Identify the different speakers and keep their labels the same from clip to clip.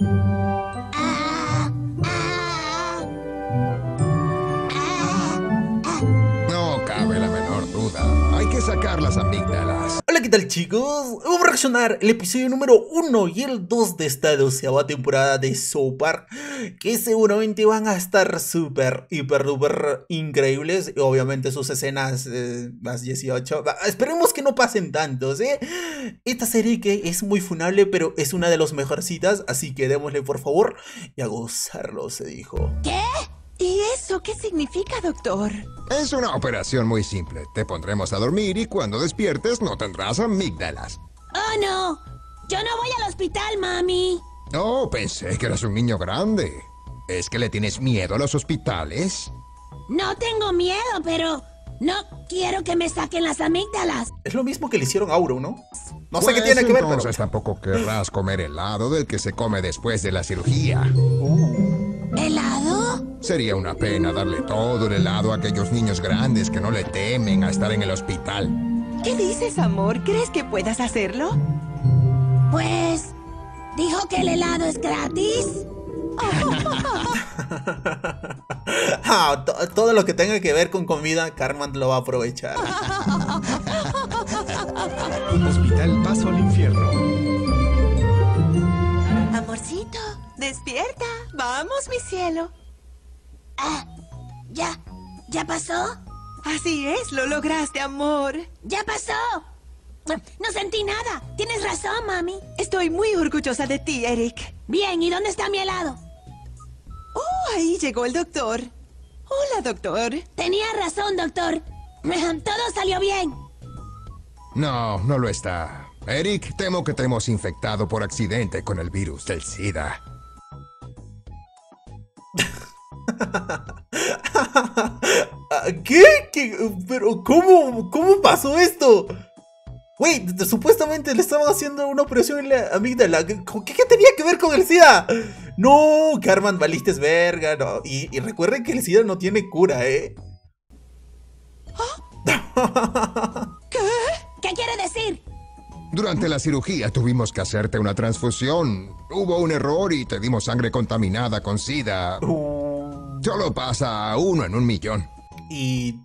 Speaker 1: No sacar las amígdalas.
Speaker 2: Hola, ¿qué tal chicos? Vamos a reaccionar el episodio número 1 y el 2 de esta doceava temporada de Sopar Que seguramente van a estar súper, hiper, duper increíbles Y obviamente sus escenas eh, más 18 Esperemos que no pasen tantos, ¿eh? Esta serie que es muy funable pero es una de las mejorcitas Así que démosle por favor y a gozarlo, se dijo
Speaker 3: ¿Qué? ¿Y eso qué significa, doctor?
Speaker 1: Es una operación muy simple. Te pondremos a dormir y cuando despiertes no tendrás amígdalas.
Speaker 3: ¡Oh, no! Yo no voy al hospital, mami.
Speaker 1: Oh, pensé que eras un niño grande. ¿Es que le tienes miedo a los hospitales?
Speaker 3: No tengo miedo, pero no quiero que me saquen las amígdalas.
Speaker 2: Es lo mismo que le hicieron a Auro, ¿no? No sé
Speaker 1: Pues
Speaker 2: qué tiene que ver, pero...
Speaker 1: entonces tampoco querrás comer helado del que se come después de la cirugía.
Speaker 3: ¿Helado?
Speaker 1: Sería una pena darle todo el helado a aquellos niños grandes que no le temen a estar en el hospital.
Speaker 4: ¿Qué dices, amor? ¿Crees que puedas hacerlo?
Speaker 3: Pues... ¿Dijo que el helado es gratis?
Speaker 2: Ah, to- todo lo que tenga que ver con comida, Carmen lo va a aprovechar.
Speaker 5: Hospital Paso al Infierno.
Speaker 4: Amorcito, despierta. Vamos, mi cielo.
Speaker 3: Ah, ¿ya? ¿Ya pasó?
Speaker 4: Así es, lo lograste, amor.
Speaker 3: ¡Ya pasó! No sentí nada. Tienes razón, mami.
Speaker 4: Estoy muy orgullosa de ti, Eric.
Speaker 3: Bien, ¿y dónde está mi helado?
Speaker 4: Oh, ahí llegó el doctor. Hola, doctor.
Speaker 3: Tenía razón, doctor. Todo salió bien.
Speaker 1: No, no lo está. Eric, temo que te hemos infectado por accidente con el virus del SIDA.
Speaker 2: Ah, ¿Qué? ¿Qué? ¿Pero cómo? ¿Cómo pasó esto? Güey, t- supuestamente le estaban haciendo una operación en la amígdala. ¿Qué, qué tenía que ver con el SIDA? No, Carmen, valiste es verga. No. Y, y recuerden que el SIDA no tiene cura, ¿eh?
Speaker 3: ¿Qué quiere decir?
Speaker 1: Durante la cirugía tuvimos que hacerte una transfusión. Hubo un error y te dimos sangre contaminada con SIDA. Solo pasa a uno en un millón.
Speaker 2: Y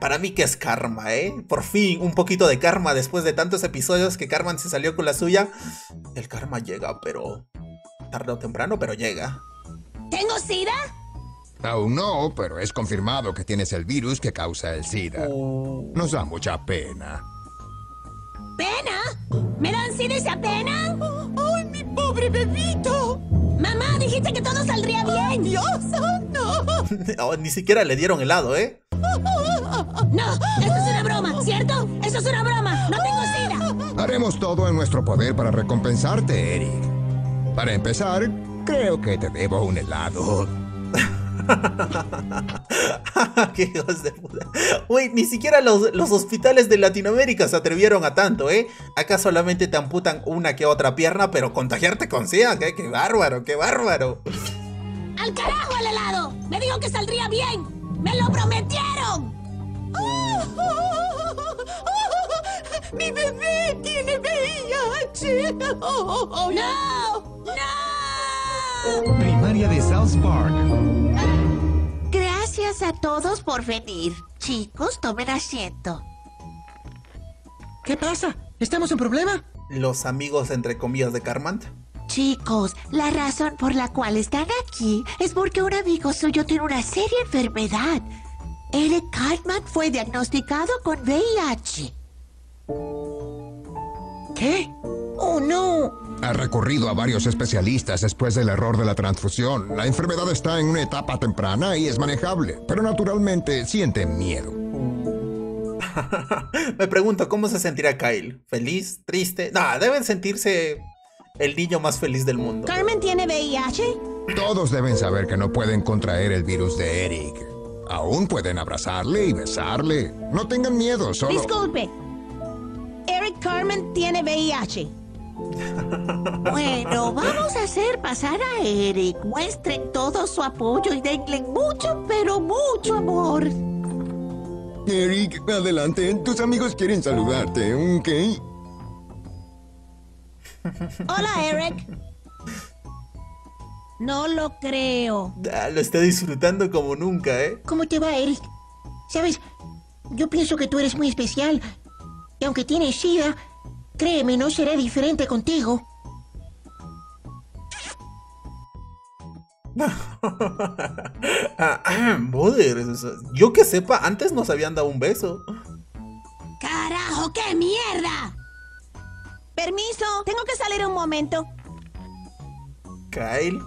Speaker 2: para mí que es karma, ¿eh? Por fin, un poquito de karma después de tantos episodios que Carmen se salió con la suya. El karma llega, pero tarde o temprano, pero llega.
Speaker 3: ¿Tengo sida?
Speaker 1: Aún no, pero es confirmado que tienes el virus que causa el SIDA. Nos da mucha pena.
Speaker 3: ¿Pena? ¿Me dan sida y se apenan?
Speaker 4: ¡Ay, mi pobre bebito!
Speaker 3: Mamá, dijiste que todo saldría bien.
Speaker 4: ¡Dios, oh, no!
Speaker 2: Ni siquiera le dieron helado, ¿eh?
Speaker 3: No, esto es una broma, ¿cierto? Esto es una broma. No tengo sida.
Speaker 1: Haremos todo en nuestro poder para recompensarte, Eric. Para empezar, creo que te debo un helado.
Speaker 2: ¡Qué hijos de puta! Güey, ni siquiera los, los hospitales de Latinoamérica se atrevieron a tanto, ¿eh? Acá solamente te amputan una que otra pierna, pero contagiarte con SIDA, ¿qué? ¡Qué bárbaro, qué bárbaro!
Speaker 3: ¡Al carajo el helado! Me dijo que saldría bien. ¡Me lo prometieron!
Speaker 4: ¡Mi bebé tiene VIH!
Speaker 3: ¡No! ¡No!
Speaker 5: Primaria de South Park.
Speaker 6: Gracias a todos por venir. Chicos, tomen asiento.
Speaker 7: ¿Qué pasa? ¿Estamos en problema?
Speaker 2: Los amigos, entre comillas, de Carmant.
Speaker 6: Chicos, la razón por la cual están aquí es porque un amigo suyo tiene una seria enfermedad. Eric Cartman fue diagnosticado con VIH.
Speaker 7: ¿Qué? ¡Oh, no!
Speaker 1: Ha recurrido a varios especialistas después del error de la transfusión. La enfermedad está en una etapa temprana y es manejable, pero naturalmente siente miedo.
Speaker 2: Me pregunto, ¿cómo se sentirá Kyle? ¿Feliz? ¿Triste? No, deben sentirse el niño más feliz del mundo.
Speaker 3: ¿Carmen tiene VIH?
Speaker 1: Todos deben saber que no pueden contraer el virus de Eric. Aún pueden abrazarle y besarle. No tengan miedo, solo...
Speaker 3: Disculpe. Eric Carmen tiene VIH.
Speaker 6: Bueno, vamos a hacer pasar a Eric. Muestren todo su apoyo y denle mucho, pero mucho amor.
Speaker 1: Eric, adelante. Tus amigos quieren saludarte, ¿ok?
Speaker 3: Hola, Eric. No lo creo.
Speaker 2: Ah, lo está disfrutando como nunca, ¿eh?
Speaker 7: ¿Cómo te va, Eric? Sabes, yo pienso que tú eres muy especial. Y aunque tienes SIDA, créeme, no será diferente contigo.
Speaker 2: Boder, yo que sepa, antes nos habían dado un beso.
Speaker 3: ¡Carajo, qué mierda!
Speaker 4: Permiso, tengo que salir un momento.
Speaker 2: Kyle.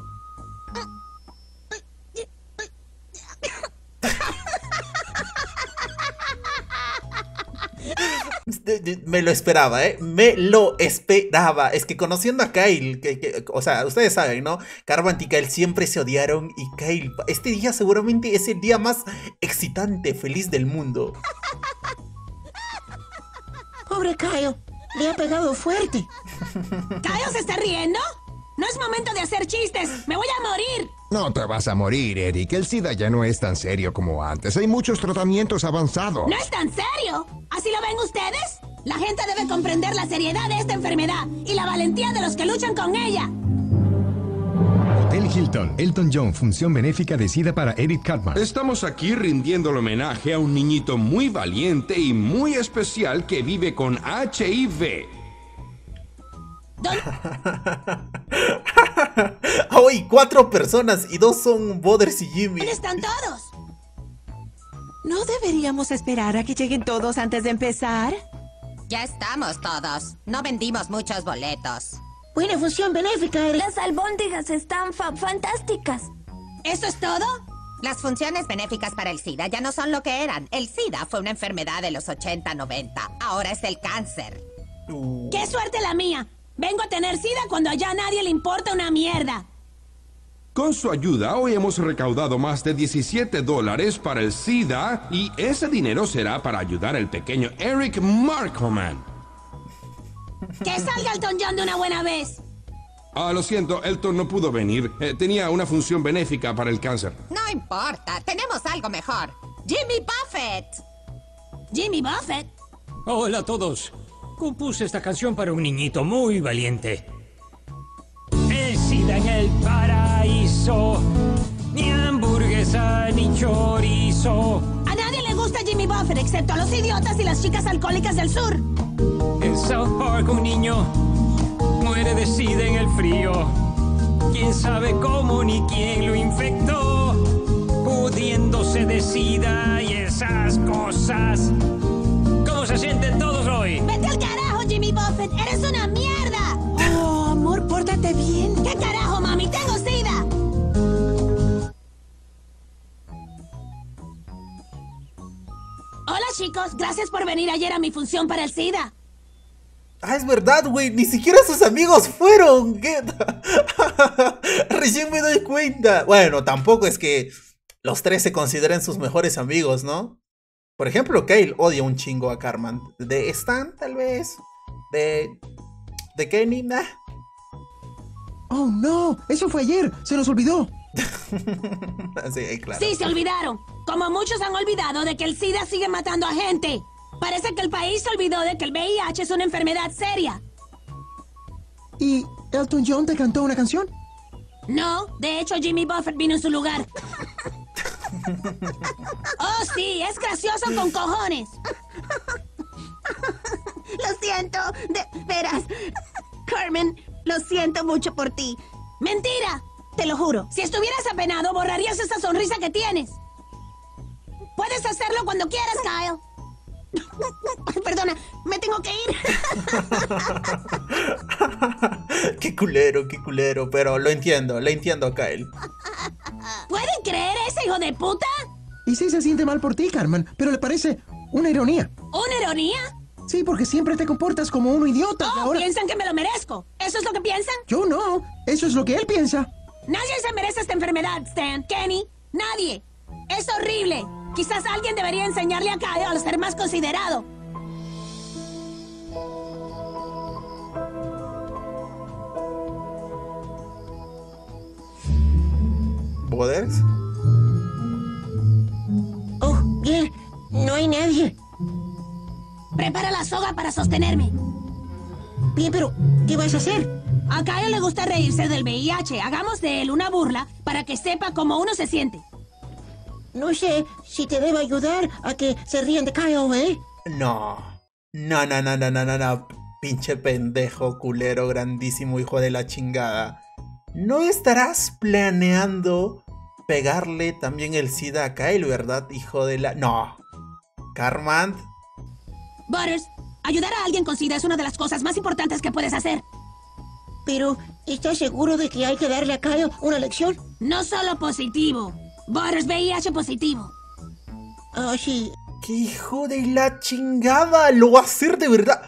Speaker 2: De- de- Me lo esperaba, ¿eh? Me lo esperaba. Es que conociendo a Kyle, que, que- o sea, ustedes saben, ¿no? Carvan y Kyle siempre se odiaron y Kyle, este día seguramente es el día más excitante, feliz del mundo.
Speaker 7: Pobre Kyle, le ha pegado fuerte.
Speaker 3: ¿Cayo se está riendo? No es momento de hacer chistes. ¡Me voy a morir!
Speaker 1: No te vas a morir, Eric. El SIDA ya no es tan serio como antes. Hay muchos tratamientos avanzados.
Speaker 3: ¿No es tan serio? ¿Así lo ven ustedes? La gente debe comprender la seriedad de esta enfermedad y la valentía de los que luchan con ella.
Speaker 5: Hotel Hilton. Elton John, función benéfica de SIDA para Eric Cartman.
Speaker 8: Estamos aquí rindiéndole homenaje a un niñito muy valiente y muy especial que vive con HIV.
Speaker 2: Hoy cuatro personas y dos son Boders y Jimmy.
Speaker 3: ¿Dónde están todos?
Speaker 4: ¿No deberíamos esperar a que lleguen todos antes de empezar?
Speaker 9: Ya estamos todos. No vendimos muchos boletos.
Speaker 7: Buena función benéfica, Eric.
Speaker 3: Las albóndigas están fantásticas. ¿Eso es todo?
Speaker 9: Las funciones benéficas para el SIDA ya no son lo que eran. El SIDA fue una enfermedad de los 80-90. Ahora es el cáncer.
Speaker 2: Uh,
Speaker 3: ¡Qué suerte la mía! Vengo a tener sida cuando allá a nadie le importa una mierda.
Speaker 8: Con su ayuda, hoy hemos recaudado más de 17 dólares para el SIDA y ese dinero será para ayudar al pequeño Eric Markman.
Speaker 3: ¡Que salga Elton John de una buena vez!
Speaker 8: Ah, lo siento, Elton no pudo venir. Eh, tenía una función benéfica para el cáncer.
Speaker 9: No importa, tenemos algo mejor. Jimmy Buffett.
Speaker 3: Jimmy Buffett.
Speaker 10: Hola a todos. Compuse esta canción para un niñito muy valiente. El SIDA en el paraíso. Ni hamburguesa ni chorizo.
Speaker 3: A nadie le gusta Jimmy Buffett excepto a los idiotas y las chicas alcohólicas del sur.
Speaker 10: En South Park un niño muere de SIDA en el frío. ¿Quién sabe cómo ni quién lo infectó? Pudiéndose de SIDA y esas cosas. ¿Cómo se sienten todos hoy?
Speaker 3: ¡Vete al carajo, Jimmy Buffett! ¡Eres una mierda!
Speaker 4: Oh, amor, pórtate bien.
Speaker 3: ¿Qué carajo, mami? ¡Tengo sida! Hola, chicos. Gracias por venir ayer a mi función para el SIDA.
Speaker 2: Ah, es verdad, güey. Ni siquiera sus amigos fueron. ¿Qué? Recién me doy cuenta. Bueno, tampoco es que los tres se consideren sus mejores amigos, ¿no? Por ejemplo, Kale odia un chingo a Carmen. De Stan, tal vez. De. De Kenny, nah.
Speaker 7: Oh, no, eso fue ayer. Se nos olvidó.
Speaker 2: Sí, claro.
Speaker 3: Sí, se olvidaron. Como muchos han olvidado de que el SIDA sigue matando a gente. Parece que el país se olvidó de que el VIH es una enfermedad seria.
Speaker 7: ¿Y Elton John te cantó una canción?
Speaker 3: No, de hecho Jimmy Buffett vino en su lugar. Oh, sí, es gracioso con cojones.
Speaker 4: Lo siento, de veras. Carmen, lo siento mucho por ti.
Speaker 3: Mentira. Te lo juro. Si estuvieras apenado, borrarías esa sonrisa que tienes. Puedes hacerlo cuando quieras, Kyle.
Speaker 4: Perdona, me tengo que ir.
Speaker 2: qué culero, qué culero. Pero lo entiendo, lo entiendo a Kyle.
Speaker 3: ¿Pueden creer ese hijo de puta?
Speaker 7: Y sí se siente mal por ti, Carmen, pero le parece una ironía.
Speaker 3: ¿Una ironía?
Speaker 7: Sí, porque siempre te comportas como un idiota.
Speaker 3: Oh,
Speaker 7: ahora...
Speaker 3: piensan que me lo merezco. ¿Eso es lo que piensan?
Speaker 7: Yo no. Eso es lo que él piensa.
Speaker 3: Nadie se merece esta enfermedad, Stan. Kenny, nadie. Es horrible. Quizás alguien debería enseñarle a Kyle a ser más considerado.
Speaker 2: ¿Boders?
Speaker 7: Oh, bien. No hay nadie.
Speaker 3: Prepara la soga para sostenerme.
Speaker 7: Bien, pero ¿qué vas a hacer?
Speaker 3: A Kyle le gusta reírse del VIH. Hagamos de él una burla para que sepa cómo uno se siente.
Speaker 7: No sé si te debo ayudar a que se rían de Kyle, ¿eh?
Speaker 2: No. No, no, no, no, no, no, no. Pinche pendejo, culero, grandísimo hijo de la chingada. ¿No estarás planeando pegarle también el SIDA a Kyle, verdad, hijo de la... No. Carmand.
Speaker 3: Butters, ayudar a alguien con SIDA es una de las cosas más importantes que puedes hacer.
Speaker 7: Pero, ¿estás seguro de que hay que darle a Kyle una lección?
Speaker 3: No solo positivo. Butters, VIH positivo.
Speaker 7: Ah, sí.
Speaker 2: ¡Qué hijo de la chingada! ¡Lo va a hacer de verdad!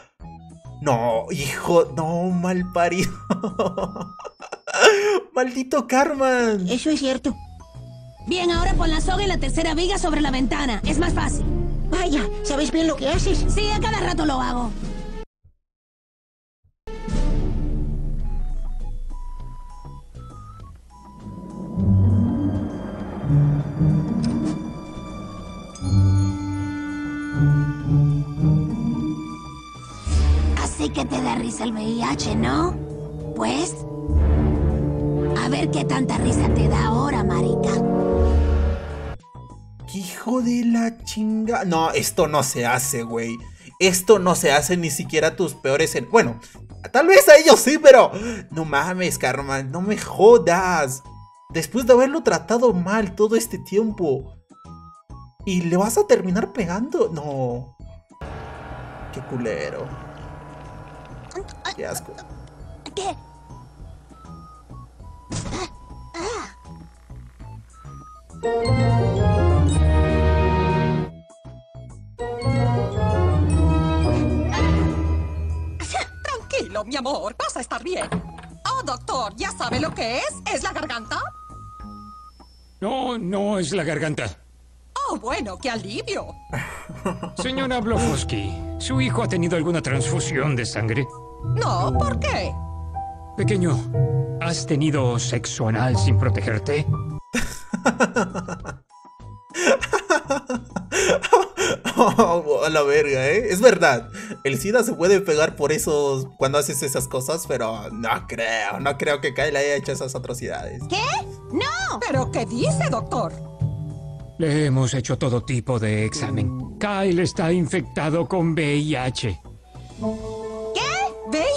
Speaker 2: No, hijo, no, mal parido. Maldito Carman.
Speaker 7: Eso es cierto.
Speaker 3: Bien, ahora pon la soga y la tercera viga sobre la ventana. Es más fácil.
Speaker 7: Vaya, ¿sabes bien lo que haces?
Speaker 3: Sí, a cada rato lo hago. Así que te da risa el VIH, ¿no? Pues... A ver qué tanta risa te da ahora, marica.
Speaker 2: ¡Qué hijo de la chinga! No, esto no se hace, güey. Esto no se hace ni siquiera tus peores... En... Bueno, tal vez a ellos sí, pero... No mames, Carmen, no me jodas. Después de haberlo tratado mal todo este tiempo. ¿Y le vas a terminar pegando? No. Qué culero. Qué asco.
Speaker 3: ¿Qué?
Speaker 11: Tranquilo, mi amor, vas a estar bien. Oh, doctor, ¿ya sabe lo que es? ¿Es la garganta?
Speaker 10: No, no es la garganta.
Speaker 11: Oh, bueno, qué alivio.
Speaker 10: Señora Blofosky, ¿su hijo ha tenido alguna transfusión de sangre?
Speaker 11: No, ¿por qué?
Speaker 10: Pequeño, ¿has tenido sexo anal sin protegerte?
Speaker 2: Oh, a la verga, ¿eh? Es verdad. El SIDA se puede pegar por eso cuando haces esas cosas, pero no creo, no creo que Kyle haya hecho esas atrocidades.
Speaker 3: ¿Qué? ¡No!
Speaker 11: ¿Pero qué dice, doctor?
Speaker 10: Le hemos hecho todo tipo de examen. Kyle está infectado con VIH.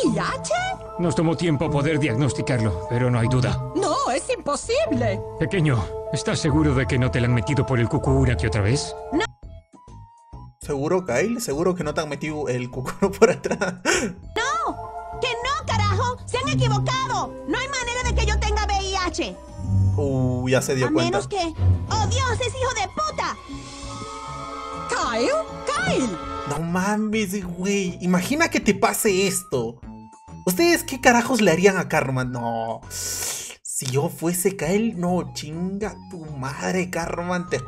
Speaker 11: ¿VIH?
Speaker 10: Nos tomó tiempo poder diagnosticarlo, pero no hay duda.
Speaker 11: No, es imposible.
Speaker 10: Pequeño, ¿estás seguro de que no te la han metido por el cucú una que otra vez?
Speaker 3: No.
Speaker 2: ¿Seguro, Kyle? ¿Seguro que no te han metido el cucú por atrás?
Speaker 3: ¡No! ¡Que no, carajo! ¡Se han equivocado! No hay manera de que yo tenga VIH.
Speaker 2: Uh, ya se dio
Speaker 3: A
Speaker 2: cuenta.
Speaker 3: menos que... ¡Oh, Dios! ¡Es hijo de puta!
Speaker 11: ¿Kyle? ¡Kyle!
Speaker 2: No mames, güey. Imagina que te pase esto. ¿Ustedes qué carajos le harían a Carmen? No. Si yo fuese Kyle, no, chinga tu madre, Carmen. Te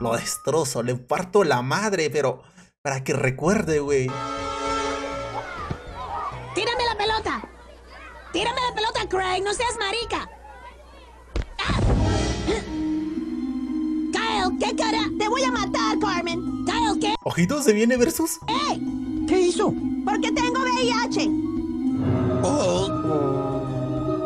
Speaker 2: lo destrozo, le parto la madre, pero para que recuerde, güey.
Speaker 3: ¡Tírame la pelota! ¡Tírame la pelota, Craig! ¡No seas marica! ¡Ah! Kyle, ¿qué cara? ¡Te voy a matar, Carmen! Kyle, ¿qué?
Speaker 2: Ojitos, se viene versus.
Speaker 3: ¡Ey!
Speaker 7: ¿Qué hizo?
Speaker 3: Porque tengo VIH.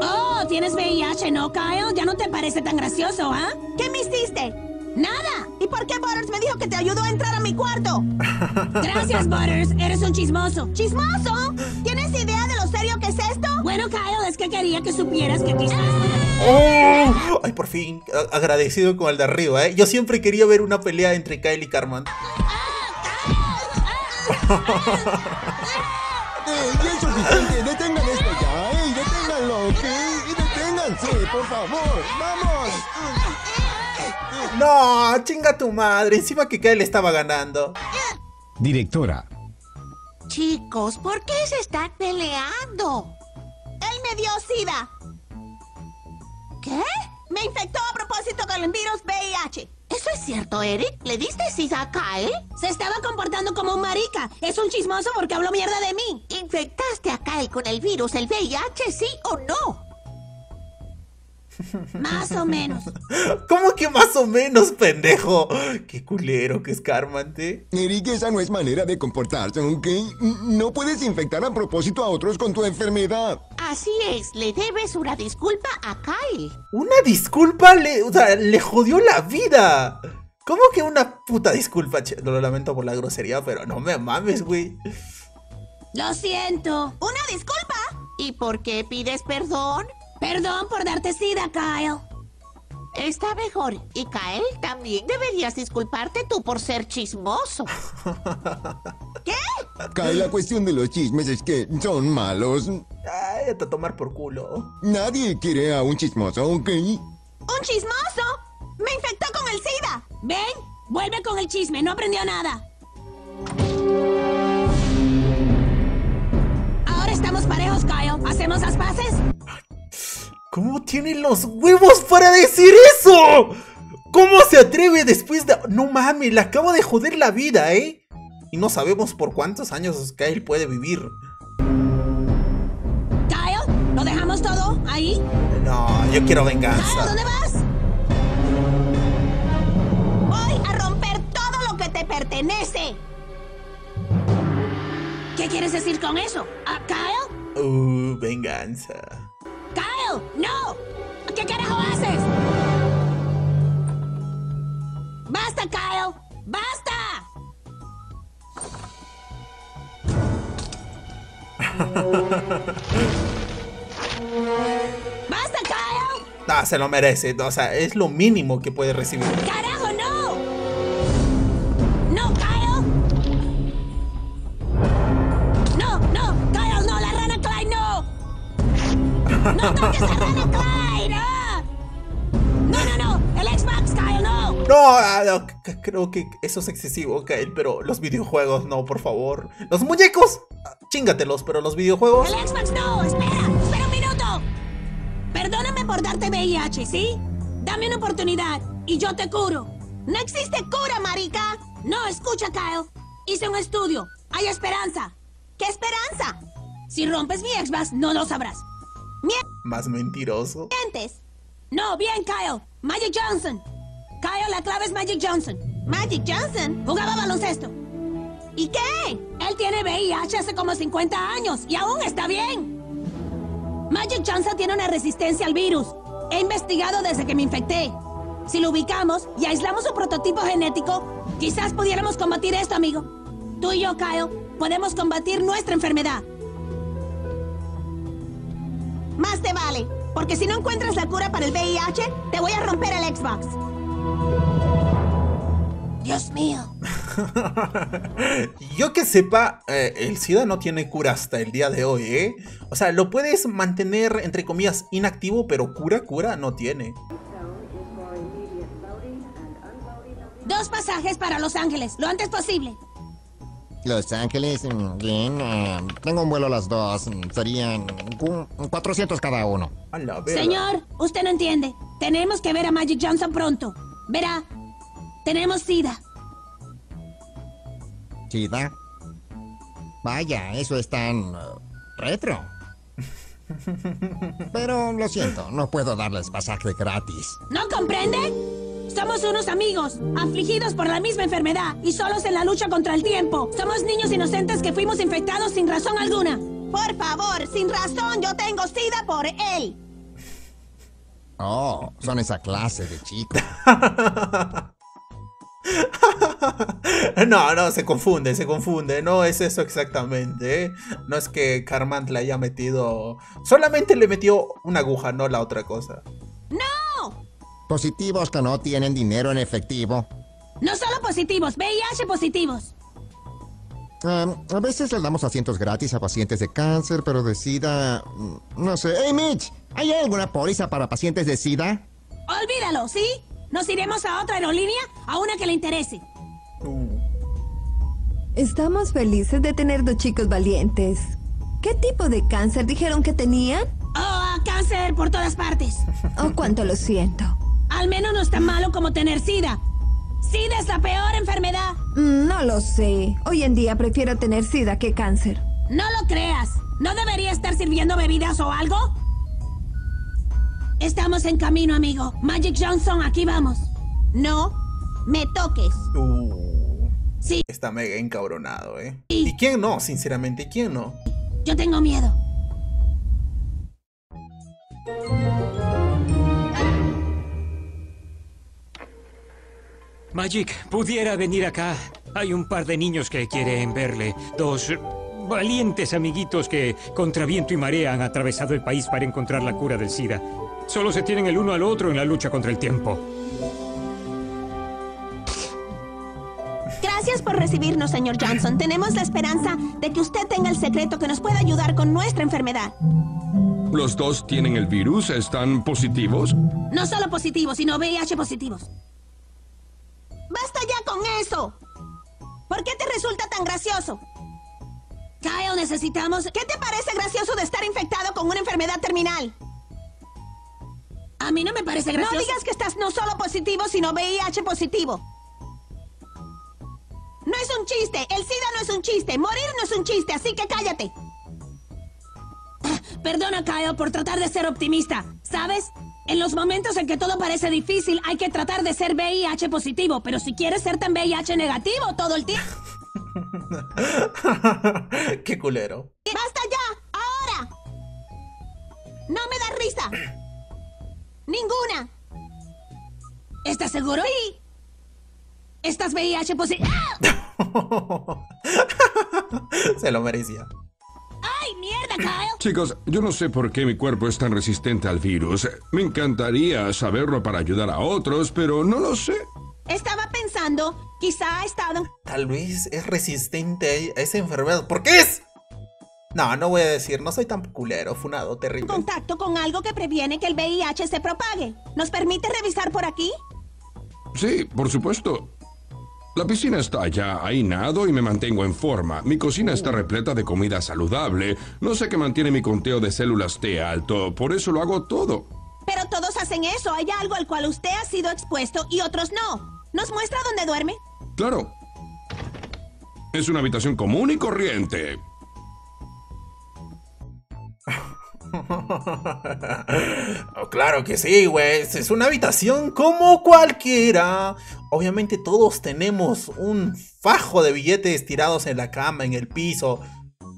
Speaker 3: Oh, tienes VIH, ¿no, Kyle? Ya no te parece tan gracioso, ¿ah? ¿Qué me hiciste? Nada. ¿Y por qué Butters me dijo que te ayudó a entrar a mi cuarto? Gracias, Butters. Eres un chismoso. ¿Chismoso? ¿Tienes idea de lo serio que es esto? Bueno, Kyle, es que quería que supieras que estás.
Speaker 2: ¡Oh! Ay, por fin, a- agradecido con el de arriba, ¿eh? Yo siempre quería ver una pelea entre Kyle y Carmen.
Speaker 12: ¡Ey, ya es suficiente! ¡Detengan esto ya! ¡Ey, deténganlo! ¿ok? ¡Deténganse, por favor! ¡Vamos!
Speaker 2: No, chinga tu madre. Encima que Kyle estaba ganando.
Speaker 5: Directora.
Speaker 6: Chicos, ¿por qué se están peleando?
Speaker 3: Él me dio SIDA.
Speaker 6: ¿Qué?
Speaker 3: Me infectó a propósito con el virus VIH.
Speaker 6: ¿Eso es cierto, Eric? ¿Le diste sida a Kyle?
Speaker 3: Se estaba comportando como un marica. Es un chismoso porque habló mierda de mí.
Speaker 6: ¿Infectaste a Kyle con el virus, el VIH, sí o no?
Speaker 3: Más o menos.
Speaker 2: ¿Cómo que más o menos, pendejo? Qué culero que es Carmen, ¿eh?
Speaker 12: Eric, esa no es manera de comportarse, ¿ok? No puedes infectar a propósito a otros con tu enfermedad.
Speaker 6: Así es, le debes una disculpa a Kyle.
Speaker 2: Una disculpa le, o sea, le jodió la vida. ¿Cómo que una puta disculpa? Che, Lo lamento por la grosería, pero no me mames, güey.
Speaker 3: Lo siento.
Speaker 4: ¡Una disculpa!
Speaker 6: ¿Y por qué pides perdón?
Speaker 3: Perdón por darte sida, Kyle.
Speaker 6: Está mejor. Y Kyle, también deberías disculparte tú por ser chismoso.
Speaker 12: Kyle, la cuestión de los chismes es que son malos.
Speaker 2: Ay, a tomar por culo.
Speaker 12: Nadie quiere a un chismoso, ¿ok?
Speaker 4: ¡Un chismoso! ¡Me infectó con el SIDA!
Speaker 3: Ven, vuelve con el chisme, no aprendió nada. Ahora estamos parejos, Kyle. ¿Hacemos las paces?
Speaker 2: ¿Cómo tiene los huevos para decir eso? ¿Cómo se atreve después de... No mames, le acabo de joder la vida, ¿eh? Y no sabemos por cuántos años Kyle puede vivir.
Speaker 3: Kyle, ¿lo dejamos todo ahí?
Speaker 2: No, yo quiero
Speaker 3: Kyle,
Speaker 2: venganza.
Speaker 3: ¿dónde vas?
Speaker 4: Voy a romper todo lo que te pertenece.
Speaker 3: ¿Qué quieres decir con eso? ¿A Kyle?
Speaker 2: Uh, venganza.
Speaker 3: ¡No! ¿Qué carajo haces? ¡Basta, Kyle! ¡Basta! ¡Basta, Kyle!
Speaker 2: Ah, se lo merece. O sea, es lo mínimo que puede recibir.
Speaker 3: ¡Carajo, no! ¡No, Kyle! ¡No toques a. ¡No, no, no! ¡El Xbox, Kyle, no!
Speaker 2: No, ah, no, creo que eso es excesivo, Kyle, pero los videojuegos no, por favor. Los muñecos, ah, chíngatelos, pero los videojuegos.
Speaker 3: ¡El Xbox, no! ¡Espera! ¡Espera un minuto! Perdóname por darte VIH, ¿sí? Dame una oportunidad y yo te curo.
Speaker 4: ¡No existe cura, marica!
Speaker 3: No, escucha, Kyle. Hice un estudio. Hay esperanza.
Speaker 4: ¿Qué esperanza?
Speaker 3: Si rompes mi Xbox, no lo sabrás.
Speaker 2: Más mentiroso.
Speaker 4: Mientes.
Speaker 3: No, bien, Kyle. Magic Johnson. Kyle, la clave es Magic Johnson.
Speaker 4: Magic Johnson.
Speaker 3: Jugaba baloncesto.
Speaker 4: ¿Y qué?
Speaker 3: Él tiene VIH hace como 50 años y aún está bien. Magic Johnson tiene una resistencia al virus. He investigado desde que me infecté. Si lo ubicamos y aislamos su prototipo genético, quizás pudiéramos combatir esto, amigo. Tú y yo, Kyle, podemos combatir nuestra enfermedad.
Speaker 4: Más te vale. Porque si no encuentras la cura para el VIH, te voy a romper el Xbox.
Speaker 3: Dios mío.
Speaker 2: Yo que sepa, eh, el SIDA no tiene cura hasta el día de hoy, ¿eh? O sea, lo puedes mantener, entre comillas, inactivo, pero cura, cura no tiene.
Speaker 3: Dos pasajes para Los Ángeles, lo antes posible.
Speaker 12: Los Ángeles, mm, bien. eh, tengo un vuelo a las dos. mm, Serían cu- 400 cada uno.
Speaker 3: Señor, usted no entiende. Tenemos que ver a Magic Johnson pronto. Verá, tenemos SIDA.
Speaker 12: ¿Chida? Vaya, eso es tan... eh, retro. Pero lo siento, no puedo darles pasaje gratis.
Speaker 3: ¿No comprende? Somos unos amigos, afligidos por la misma enfermedad y solos en la lucha contra el tiempo. Somos niños inocentes que fuimos infectados sin razón alguna.
Speaker 4: Por favor, sin razón, yo tengo SIDA por él.
Speaker 12: Oh, son esa clase de chicos.
Speaker 2: No, no, se confunde, se confunde. No es eso exactamente. ¿eh? No es que Carmant le haya metido. Solamente le metió una aguja, no la otra cosa.
Speaker 3: ¡No!
Speaker 12: Positivos que no tienen dinero en efectivo.
Speaker 3: No solo positivos, VIH positivos.
Speaker 12: Um, a veces les damos asientos gratis a pacientes de cáncer, pero de SIDA... mm, No sé. ¡Hey, Mitch! ¿Hay alguna póliza para pacientes de SIDA?
Speaker 3: Olvídalo, ¿sí? Nos iremos a otra aerolínea, a una que le interese.
Speaker 13: Estamos felices de tener dos chicos valientes. ¿Qué tipo de cáncer dijeron que tenían?
Speaker 3: Oh, cáncer por todas partes.
Speaker 13: Oh, cuánto lo siento.
Speaker 3: Al menos no es tan malo como tener SIDA. SIDA es la peor enfermedad.
Speaker 13: Mm, No lo sé. Hoy en día prefiero tener sida que cáncer.
Speaker 3: No lo creas. ¿No debería estar sirviendo bebidas o algo? Estamos en camino, amigo. Magic Johnson, aquí vamos.
Speaker 4: No me toques.
Speaker 2: Uh,
Speaker 3: Sí.
Speaker 2: Está mega encabronado, ¿eh? ¿Y quién no? Sinceramente, ¿quién no?
Speaker 3: Yo tengo miedo.
Speaker 10: Magic, pudiera venir acá. Hay un par de niños que quieren verle. Dos valientes amiguitos que, contra viento y marea, han atravesado el país para encontrar la cura del SIDA. Solo se tienen el uno al otro en la lucha contra el tiempo.
Speaker 4: Gracias por recibirnos, señor Johnson. Tenemos la esperanza de que usted tenga el secreto que nos pueda ayudar con nuestra enfermedad.
Speaker 8: ¿Los dos tienen el virus? ¿Están positivos?
Speaker 3: No solo positivos, sino VIH positivos.
Speaker 4: ¡Basta ya con eso! ¿Por qué te resulta tan gracioso?
Speaker 3: Kyle, necesitamos...
Speaker 4: ¿Qué te parece gracioso de estar infectado con una enfermedad terminal?
Speaker 3: A mí no me parece gracioso.
Speaker 4: No digas que estás no solo positivo, sino VIH positivo. No es un chiste. El SIDA no es un chiste. Morir no es un chiste, así que cállate.
Speaker 3: Perdona, Kyle, por tratar de ser optimista. ¿Sabes? En los momentos en que todo parece difícil, hay que tratar de ser VIH positivo. Pero si quieres ser tan VIH negativo todo el tiempo...
Speaker 2: Qué culero.
Speaker 4: ¡Basta ya! ¡Ahora! ¡No me da risa! ¡Ninguna!
Speaker 3: ¿Estás seguro?
Speaker 4: Sí.
Speaker 3: ¿Estás VIH positivo?
Speaker 2: Se lo merecía.
Speaker 3: ¡Ay, mierda, Kyle!
Speaker 8: Chicos, yo no sé por qué mi cuerpo es tan resistente al virus. Me encantaría saberlo para ayudar a otros, pero no lo sé.
Speaker 4: Estaba pensando, quizá ha estado...
Speaker 2: Tal vez es resistente a esa enfermedad. ¿Por qué es? No, no voy a decir, no soy tan culero, funado, terrible.
Speaker 4: Contacto con algo que previene que el VIH se propague. ¿Nos permite revisar por aquí?
Speaker 8: Sí, por supuesto. La piscina está allá, ahí nado y me mantengo en forma. Mi cocina está repleta de comida saludable. No sé qué mantiene mi conteo de células T alto, por eso lo hago todo.
Speaker 4: Pero todos hacen eso. Hay algo al cual usted ha sido expuesto y otros no. ¿Nos muestra dónde duerme?
Speaker 8: Claro. Es una habitación común y corriente.
Speaker 2: Oh, claro que sí, güey. Es una habitación como cualquiera. Obviamente todos tenemos un fajo de billetes tirados en la cama, en el piso.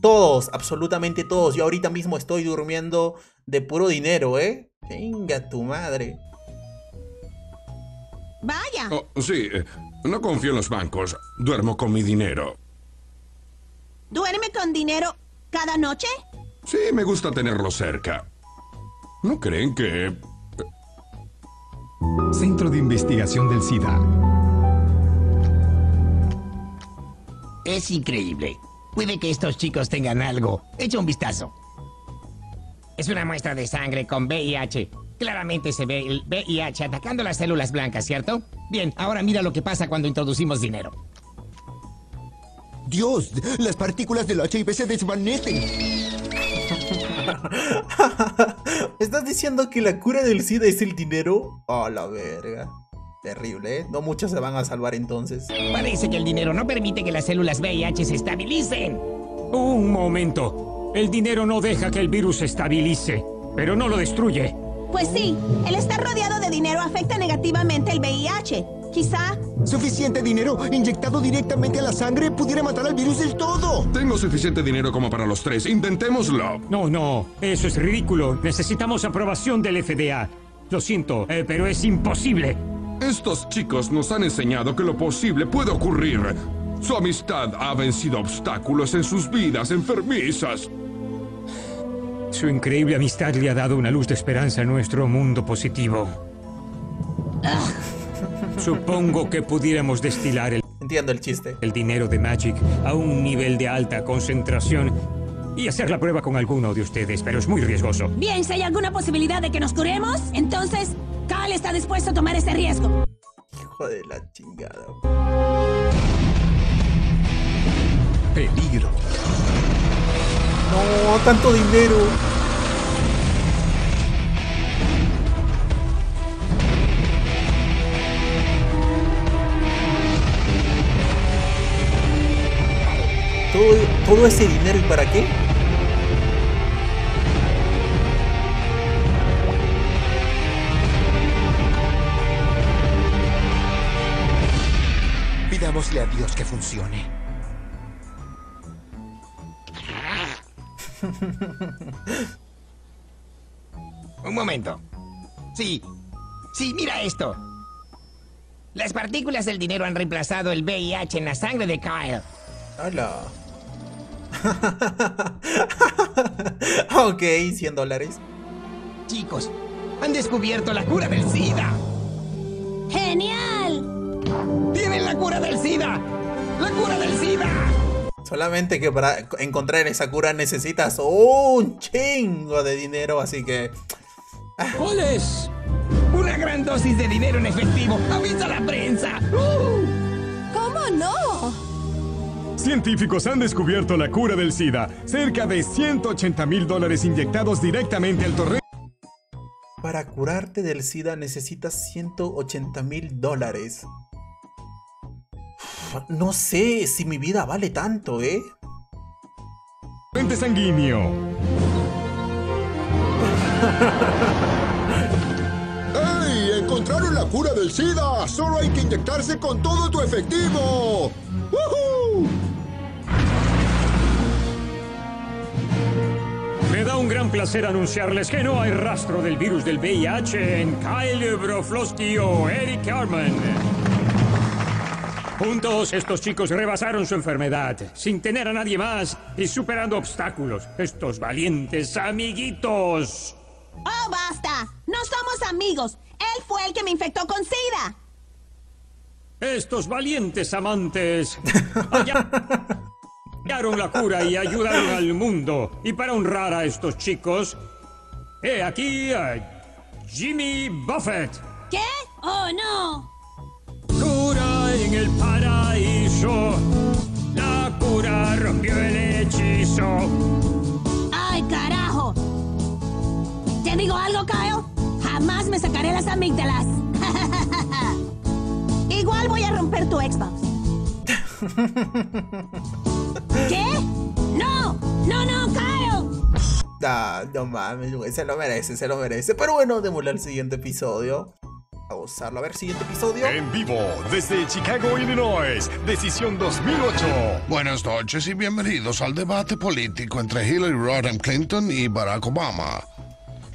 Speaker 2: Todos, absolutamente todos. Yo ahorita mismo estoy durmiendo de puro dinero, ¿eh? Venga tu madre.
Speaker 4: Vaya.
Speaker 8: Oh, sí, eh, no confío en los bancos. Duermo con mi dinero.
Speaker 4: ¿Duerme con dinero cada noche?
Speaker 8: Sí, me gusta tenerlo cerca. ¿No creen que...
Speaker 5: Centro de Investigación del SIDA.
Speaker 14: Es increíble. Puede que estos chicos tengan algo. Echa un vistazo. Es una muestra de sangre con VIH. Claramente se ve el VIH atacando las células blancas, ¿cierto? Bien, ahora mira lo que pasa cuando introducimos dinero.
Speaker 12: Dios, las partículas del HIV se desvanecen.
Speaker 2: ¿Estás diciendo que la cura del SIDA es el dinero? Oh, la verga. Terrible, ¿eh? No muchos se van a salvar entonces.
Speaker 14: Parece que el dinero no permite que las células VIH se estabilicen.
Speaker 10: Un momento. El dinero no deja que el virus se estabilice, pero no lo destruye.
Speaker 4: Pues sí, el estar rodeado de dinero afecta negativamente el VIH. Quizá...
Speaker 12: Suficiente dinero inyectado directamente a la sangre pudiera matar al virus del todo.
Speaker 8: Tengo suficiente dinero como para los tres. Intentémoslo.
Speaker 10: No, no. Eso es ridículo. Necesitamos aprobación del FDA. Lo siento, eh, pero es imposible.
Speaker 8: Estos chicos nos han enseñado que lo posible puede ocurrir. Su amistad ha vencido obstáculos en sus vidas enfermizas.
Speaker 10: Su increíble amistad le ha dado una luz de esperanza a nuestro mundo positivo. Supongo que pudiéramos destilar el...
Speaker 2: Entiendo el chiste.
Speaker 10: El dinero de Magic a un nivel de alta concentración y hacer la prueba con alguno de ustedes, pero es muy riesgoso.
Speaker 3: Bien, si hay alguna posibilidad de que nos curemos, entonces Cal está dispuesto a tomar ese riesgo.
Speaker 2: Hijo de la chingada.
Speaker 5: Peligro.
Speaker 2: No, tanto dinero. Todo, todo ese dinero y para qué?
Speaker 12: Pidámosle a Dios que funcione.
Speaker 14: Un momento. Sí. Sí, mira esto. Las partículas del dinero han reemplazado el VIH en la sangre de Kyle.
Speaker 2: Hola. ok, 100 dólares.
Speaker 14: Chicos, han descubierto la cura del SIDA.
Speaker 3: ¡Genial!
Speaker 14: ¡Tienen la cura del SIDA! ¡La cura del SIDA!
Speaker 2: Solamente que para encontrar esa cura necesitas un chingo de dinero, así que...
Speaker 14: ¿Cuál es? Una gran dosis de dinero en efectivo. ¡Avisa a la prensa! ¡Uh!
Speaker 13: ¿Cómo no?
Speaker 5: Científicos han descubierto la cura del SIDA. Cerca de 180 mil dólares inyectados directamente al torrente.
Speaker 2: Para curarte del SIDA necesitas 180 mil dólares. No sé si mi vida vale tanto, ¿eh?
Speaker 5: Torrente sanguíneo.
Speaker 1: ¡Ey! ¡Encontraron la cura del SIDA! ¡Solo hay que inyectarse con todo tu efectivo! ¡Woohoo!
Speaker 10: Me da un gran placer anunciarles que no hay rastro del virus del VIH en Kyle Broflovski o Eric Carman. Juntos, estos chicos rebasaron su enfermedad, sin tener a nadie más y superando obstáculos. Estos valientes amiguitos.
Speaker 3: ¡Oh, basta! No somos amigos. Él fue el que me infectó con SIDA.
Speaker 10: Estos valientes amantes la cura y ayudaron al mundo. Y para honrar a estos chicos, he aquí a Jimmy Buffett.
Speaker 3: ¿Qué? ¡Oh, no!
Speaker 10: Cura en el paraíso. La cura rompió el hechizo.
Speaker 3: ¡Ay, carajo! ¿Te digo algo, Kyle? Jamás me sacaré las amígdalas. Igual voy a romper tu Xbox. ¿Qué? ¡No! ¡No, no, Kyle!
Speaker 2: Ah, no mames, güey, se lo merece, se lo merece. Pero bueno, démosle al siguiente episodio. A gozarlo. A ver, siguiente episodio.
Speaker 15: En vivo, desde Chicago, Illinois, Decisión 2008.
Speaker 16: Buenas noches y bienvenidos al debate político entre Hillary Rodham Clinton y Barack Obama.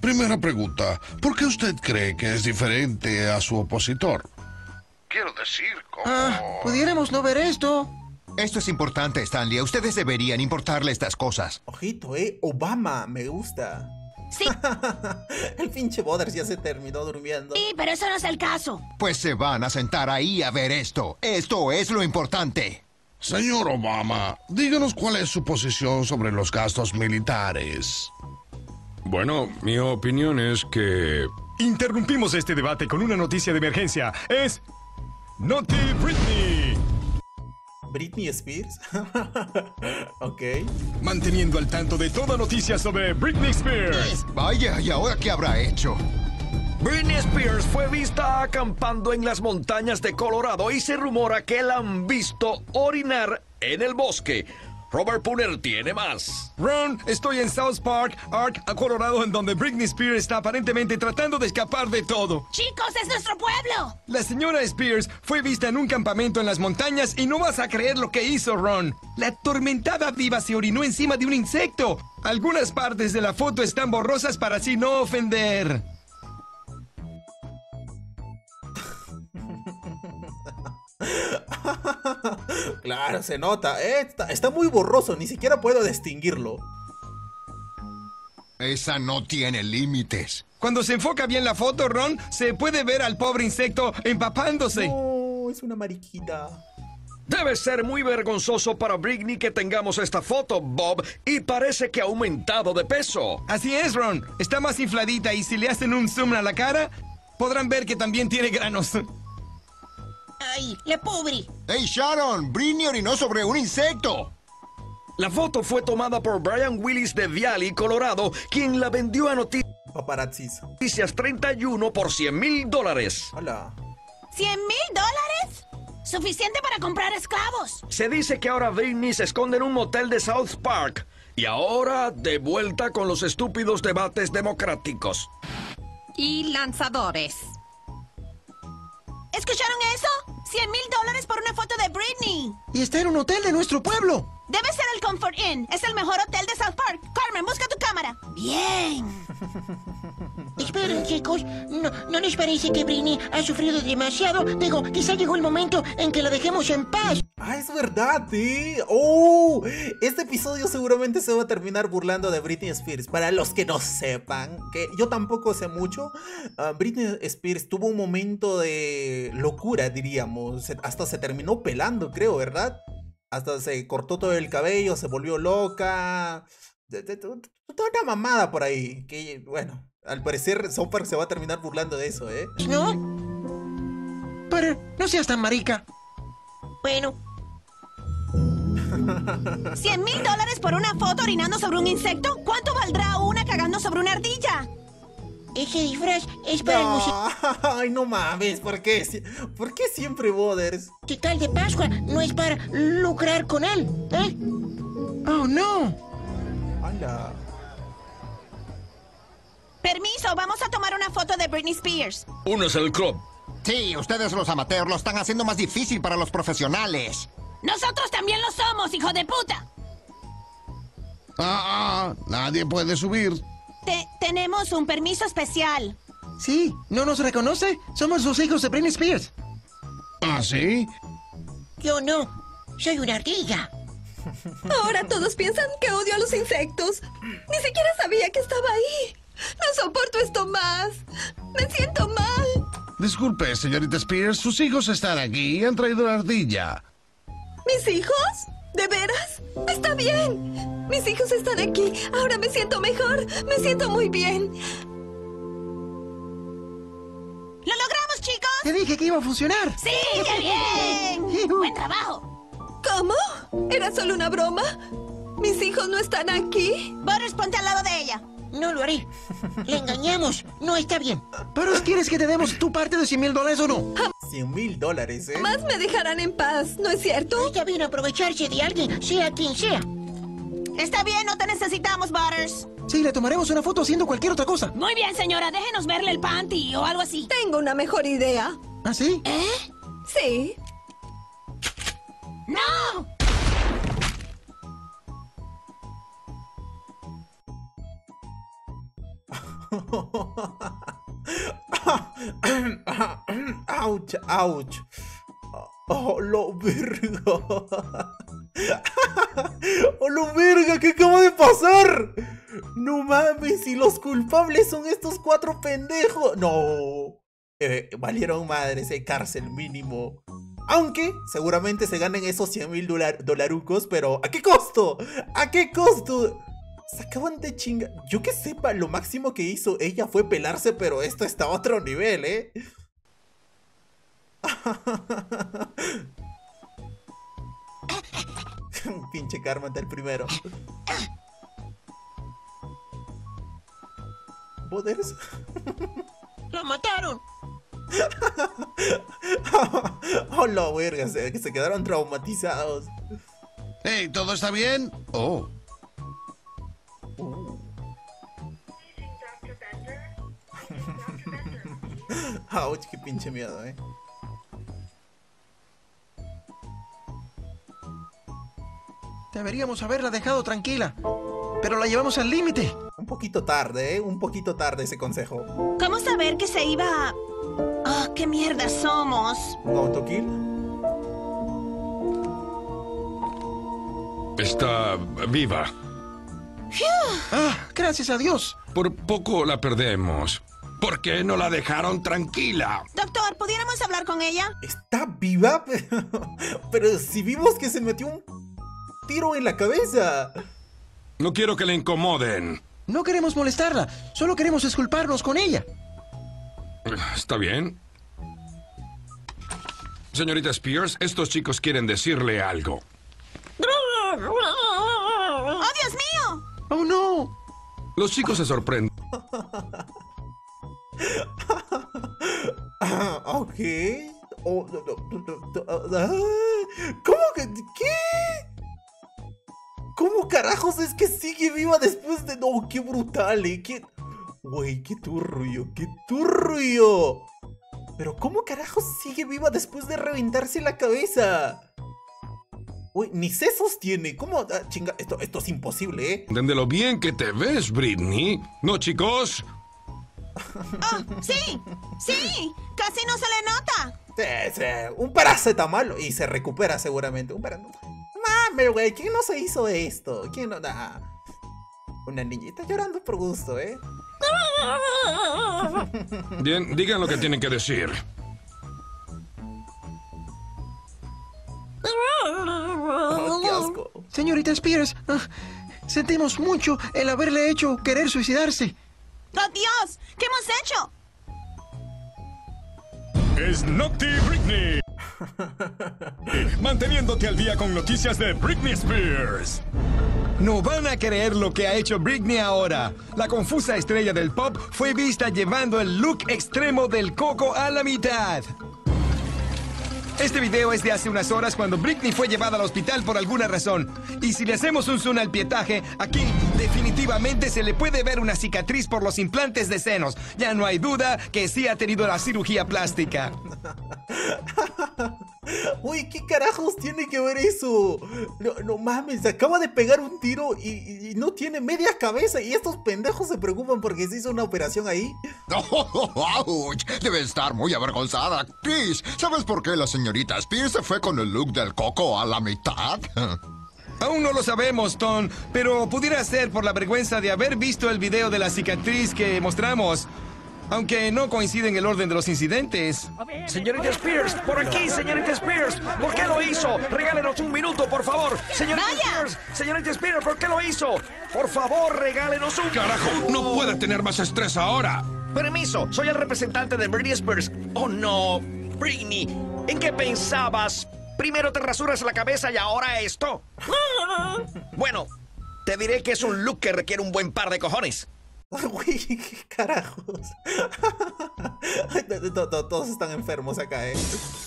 Speaker 16: Primera pregunta, ¿por qué usted cree que es diferente a su opositor? Quiero decir, como...
Speaker 12: Ah, pudiéramos no ver esto.
Speaker 1: Esto es importante, Stanley. A ustedes deberían importarle estas cosas.
Speaker 2: Ojito, eh. Obama, me gusta.
Speaker 3: Sí.
Speaker 2: el pinche Boders ya se terminó durmiendo.
Speaker 3: Sí, pero eso no es el caso.
Speaker 1: Pues se van a sentar ahí a ver esto. Esto es lo importante.
Speaker 16: Señor Obama, díganos cuál es su posición sobre los gastos militares.
Speaker 8: Bueno, mi opinión es que...
Speaker 15: Interrumpimos este debate con una noticia de emergencia. Es... Noti Britney.
Speaker 2: Britney Spears. ok.
Speaker 15: Manteniendo al tanto de toda noticia sobre Britney Spears.
Speaker 1: Vaya, ¿y ahora qué habrá hecho?
Speaker 17: Britney Spears fue vista acampando en las montañas de Colorado y se rumora que la han visto orinar en el bosque. Robert Pooner tiene más.
Speaker 15: Ron, estoy en South Park, Ark, Colorado, en donde Britney Spears está aparentemente tratando de escapar de todo.
Speaker 3: Chicos, es nuestro pueblo.
Speaker 15: La señora Spears fue vista en un campamento en las montañas y no vas a creer lo que hizo Ron. La atormentada diva se orinó encima de un insecto. Algunas partes de la foto están borrosas para así no ofender.
Speaker 2: claro, se nota. Eh, está, está muy borroso, ni siquiera puedo distinguirlo.
Speaker 1: Esa no tiene límites.
Speaker 15: Cuando se enfoca bien la foto, Ron, se puede ver al pobre insecto empapándose.
Speaker 2: No, es una mariquita.
Speaker 17: Debe ser muy vergonzoso para Britney que tengamos esta foto, Bob, y parece que ha aumentado de peso.
Speaker 15: Así es, Ron. Está más infladita y si le hacen un zoom a la cara, podrán ver que también tiene granos.
Speaker 7: ¡Ay, la pobre!
Speaker 1: ¡Hey, Sharon! Britney orinó sobre un insecto.
Speaker 17: La foto fue tomada por Brian Willis de Viali, Colorado, quien la vendió a Noticias
Speaker 2: Paparazzis.
Speaker 17: 31 por 100 mil dólares.
Speaker 2: Hola.
Speaker 3: ¿100 mil dólares? Suficiente para comprar esclavos.
Speaker 17: Se dice que ahora Britney se esconde en un motel de South Park. Y ahora de vuelta con los estúpidos debates democráticos.
Speaker 9: Y lanzadores.
Speaker 3: ¿Escucharon eso? 100 mil dólares por una foto de Britney.
Speaker 7: Y está en un hotel de nuestro pueblo.
Speaker 4: Debe ser el Comfort Inn. Es el mejor hotel de South Park. Carmen, busca tu cámara. Bien.
Speaker 7: Esperen, chicos. ¿No, ¿No les parece que Britney ha sufrido demasiado? Digo, quizá llegó el momento en que la dejemos en paz.
Speaker 2: Ah, es verdad, ¿eh? ¡Oh! Este episodio seguramente se va a terminar burlando de Britney Spears. Para los que no sepan, que yo tampoco sé mucho, ah, Britney Spears tuvo un momento de locura, diríamos. Se- Hasta se terminó pelando, creo, ¿verdad? Hasta se cortó todo el cabello, se volvió loca. De- de- de- Toda una mamada por ahí. Que, bueno, al parecer South Park se va a terminar burlando de eso, ¿eh?
Speaker 7: ¿No? Pero no seas tan marica. Bueno,
Speaker 4: ¿100 mil dólares por una foto orinando sobre un insecto? ¿Cuánto valdrá una cagando sobre una ardilla?
Speaker 7: ese disfraz es para el
Speaker 2: Ay, no mames, ¿por qué? ¿Por qué siempre Boders?
Speaker 7: musical de Pascua, no es para lucrar con él, ¿eh? Oh, no.
Speaker 2: Hola.
Speaker 4: Permiso, vamos a tomar una foto de Britney Spears.
Speaker 17: Uno es el club.
Speaker 12: Sí, ustedes los amateurs lo están haciendo más difícil para los profesionales.
Speaker 3: Nosotros también lo somos, hijo de puta.
Speaker 16: Ah, ah, nadie puede subir.
Speaker 4: Te- tenemos un permiso especial.
Speaker 7: Sí, ¿no nos reconoce? Somos los hijos de Britney Spears.
Speaker 16: ¿Ah, sí?
Speaker 7: Yo no. Soy una ardilla.
Speaker 13: Ahora todos piensan que odio a los insectos. Ni siquiera sabía que estaba ahí. No soporto esto más. Me siento mal.
Speaker 16: Disculpe, señorita Spears, sus hijos están aquí y han traído la ardilla.
Speaker 13: ¿Mis hijos? ¿De veras? Está bien. Mis hijos están aquí. Ahora me siento mejor. Me siento muy bien.
Speaker 4: ¡Lo logramos, chicos!
Speaker 7: Te dije que iba a funcionar.
Speaker 3: ¡Sí, qué bien! ¡Buen trabajo!
Speaker 13: ¿Cómo? ¿Era solo una broma? ¿Mis hijos no están aquí?
Speaker 4: Boris, ponte al lado de ella.
Speaker 7: No lo haré. Le engañamos. No está bien. ¿Pero quieres que te demos tu parte de 100 mil dólares o no?
Speaker 2: 100 mil dólares, ¿eh?
Speaker 13: Más me dejarán en paz, ¿no es cierto?
Speaker 7: Está bien aprovecharse de alguien, sea quien sea.
Speaker 4: Está bien, no te necesitamos, Butters.
Speaker 7: Sí, le tomaremos una foto haciendo cualquier otra cosa.
Speaker 3: Muy bien, señora, déjenos verle el panty o algo así.
Speaker 13: Tengo una mejor idea.
Speaker 7: ¿Ah, sí?
Speaker 3: ¿Eh?
Speaker 13: Sí.
Speaker 3: ¡No!
Speaker 2: ¡Auch! ¡Auch! ¡Oh, lo verga! ¡Oh, lo verga! ¿Qué acaba de pasar? No mames, y los culpables son estos cuatro pendejos. No. Eh, valieron madres, eh, cárcel mínimo. Aunque seguramente se ganen esos 100 mil dolarucos, pero ¿a qué costo? ¿A qué costo? Se acaban de chingar. Yo que sepa, lo máximo que hizo ella fue pelarse, pero esto está a otro nivel, ¿eh? Pinche karma está el primero. ¿Poderes?
Speaker 7: ¡Lo mataron!
Speaker 2: oh, la verga, se, que se quedaron traumatizados.
Speaker 16: Hey, ¿todo está bien? Oh.
Speaker 2: Ouch, qué pinche miedo, eh.
Speaker 7: Deberíamos haberla dejado tranquila. Pero la llevamos al límite.
Speaker 2: Un poquito tarde, eh. Un poquito tarde ese consejo.
Speaker 4: ¿Cómo saber que se iba a... Oh, qué mierda somos.
Speaker 2: ¿Un autokill?
Speaker 8: Está viva.
Speaker 7: Ah, gracias a Dios.
Speaker 8: Por poco la perdemos. ¿Por qué no la dejaron tranquila?
Speaker 4: Doctor, ¿pudiéramos hablar con ella?
Speaker 2: ¿Está viva? Pero si vimos que se metió un tiro en la cabeza.
Speaker 8: No quiero que le incomoden.
Speaker 7: No queremos molestarla. Solo queremos disculparnos con ella.
Speaker 8: ¿Está bien? Señorita Spears, estos chicos quieren decirle algo.
Speaker 4: ¡Oh, Dios mío!
Speaker 7: ¡Oh, no!
Speaker 8: Los chicos se sorprenden.
Speaker 2: Ah, ok. Oh, no, ah, ¿Cómo que? ¿Qué? ¿Cómo carajos es que sigue viva después de.? No, qué brutal, eh. Qué. Güey, qué turbio, qué turbio. Pero ¿cómo carajos sigue viva después de reventarse la cabeza? Uy, ni sesos tiene. ¿Cómo? Ah, chinga, esto, esto es imposible, ¿eh?
Speaker 8: De lo bien que te ves, Britney. ¿No, chicos?
Speaker 3: Oh, sí, sí, casi no se le nota.
Speaker 2: Sí, sí, un paracetamol y se recupera seguramente. Un paracetamol. Mame, güey, ¿quién no se hizo esto? ¿Quién no? Nah. Una niñita llorando por gusto, ¿eh?
Speaker 8: Bien, digan lo que tienen que decir.
Speaker 2: Oh, qué asco.
Speaker 18: Señorita Spears, ah, sentimos mucho el haberle hecho querer suicidarse.
Speaker 3: ¡Oh, Dios! ¿Qué hemos hecho?
Speaker 19: Es Nocti Britney. Manteniéndote al día con noticias de Britney Spears.
Speaker 15: No van a creer lo que ha hecho Britney ahora. La confusa estrella del pop fue vista llevando el look extremo del coco a la mitad. Este video es de hace unas horas cuando Britney fue llevada al hospital por alguna razón. Y si le hacemos un zoom al pietaje, aquí definitivamente se le puede ver una cicatriz por los implantes de senos. Ya no hay duda que sí ha tenido la cirugía plástica.
Speaker 2: Uy, ¿qué carajos tiene que ver eso? No, no mames, se acaba de pegar un tiro y, y- y no tiene media cabeza y estos pendejos se preocupan porque se hizo una operación ahí.
Speaker 1: ¡Auch! Debe estar muy avergonzada. Chris, ¿sabes por qué la señorita Spears se fue con el look del coco a la mitad?
Speaker 15: Aún no lo sabemos, Tom, pero pudiera ser por la vergüenza de haber visto el video de la cicatriz que mostramos. Aunque no coincide en el orden de los incidentes.
Speaker 17: Señorita Spears, por aquí, señorita Spears. ¿Por qué lo hizo? Regálenos un minuto, por favor. Señorita Spears, señorita Spears, ¿por qué lo hizo? Por favor, regálenos un
Speaker 8: Carajo, no puede tener más estrés ahora.
Speaker 17: Permiso, soy el representante de Britney Spears. Oh no, Britney, ¿en qué pensabas? Primero te rasuras la cabeza y ahora esto. Bueno, te diré que es un look que requiere un buen par de cojones.
Speaker 2: Uy, qué carajos. Todos están enfermos acá, eh.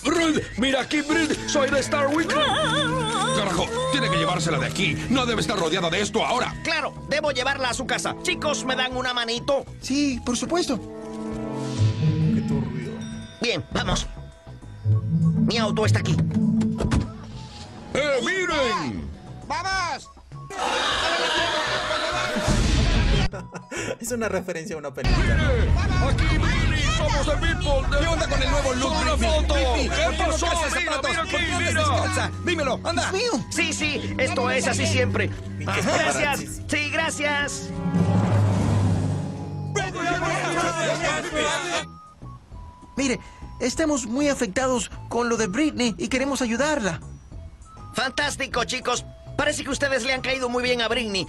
Speaker 17: Brid, mira aquí, Brid, soy de Star Weekly.
Speaker 8: Carajo, tiene que llevársela de aquí. No debe estar rodeada de esto ahora.
Speaker 17: Claro, debo llevarla a su casa. Chicos, ¿me dan una manito?
Speaker 18: Sí, por supuesto.
Speaker 2: Qué turbio.
Speaker 17: Bien, vamos. Mi auto está aquí.
Speaker 8: ¡Eh, miren!
Speaker 20: ¡Vamos!
Speaker 2: Es una referencia a una película.
Speaker 17: Aquí, Britney, somos de People.
Speaker 15: ¿Qué onda con el nuevo look,
Speaker 17: Una foto. ¿Qué
Speaker 15: ¿por qué no
Speaker 17: pasó? Mira, mira
Speaker 15: ¿Por qué
Speaker 17: aquí, mira.
Speaker 15: Dímelo, anda.
Speaker 17: Sí, sí, esto es así siempre. Gracias. Sí, gracias.
Speaker 18: Mire, estamos muy afectados con lo de Britney y queremos ayudarla.
Speaker 17: Fantástico, chicos. Parece que ustedes le han caído muy bien a Britney.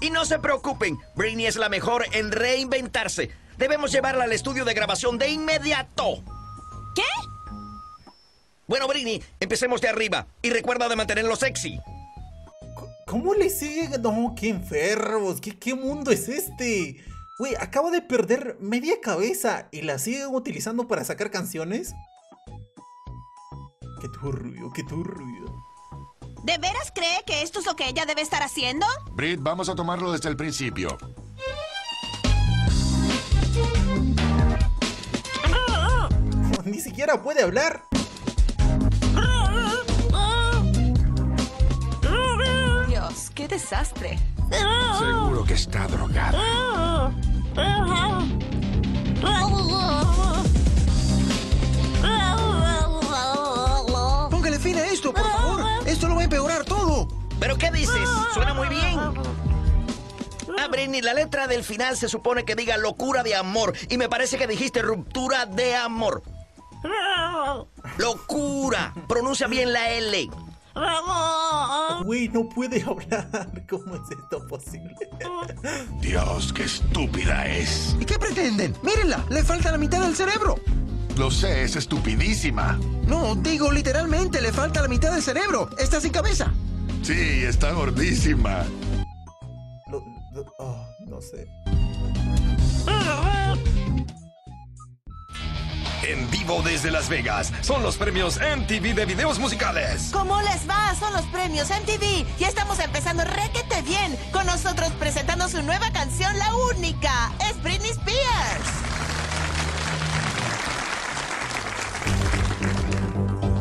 Speaker 17: Y no se preocupen, Britney es la mejor en reinventarse. Debemos llevarla al estudio de grabación de inmediato.
Speaker 3: ¿Qué?
Speaker 17: Bueno, Britney, empecemos de arriba. Y recuerda de mantenerlo sexy.
Speaker 2: ¿Cómo le siguen? No, qué enfermos. ¿Qué, qué mundo es este? Güey, acaba de perder media cabeza y la siguen utilizando para sacar canciones. Qué turbio, qué turbio.
Speaker 3: ¿De veras cree que esto es lo que ella debe estar haciendo?
Speaker 19: Brit, vamos a tomarlo desde el principio.
Speaker 2: Ni siquiera puede hablar.
Speaker 21: Dios, qué desastre.
Speaker 8: Seguro que está drogada.
Speaker 18: Póngale fin a esto, por favor. Esto lo va a empeorar todo.
Speaker 17: ¿Pero qué dices? Suena muy bien. Ah, Britney, la letra del final se supone que diga locura de amor. Y me parece que dijiste ruptura de amor. Locura. Pronuncia bien la L.
Speaker 2: Güey, no puede hablar. ¿Cómo es esto posible?
Speaker 19: Dios, qué estúpida es.
Speaker 18: ¿Y qué pretenden? Mírenla, le falta la mitad del cerebro.
Speaker 19: Lo sé, es estupidísima.
Speaker 18: No, digo literalmente, le falta la mitad del cerebro. Está sin cabeza.
Speaker 19: Sí, está gordísima.
Speaker 2: Lo- lo- oh, no sé.
Speaker 15: En vivo desde Las Vegas, son los premios MTV de videos musicales.
Speaker 4: ¿Cómo les va? Son los premios MTV. Ya estamos empezando requete bien. Con nosotros presentando su nueva canción, La Única. Es Britney Spears.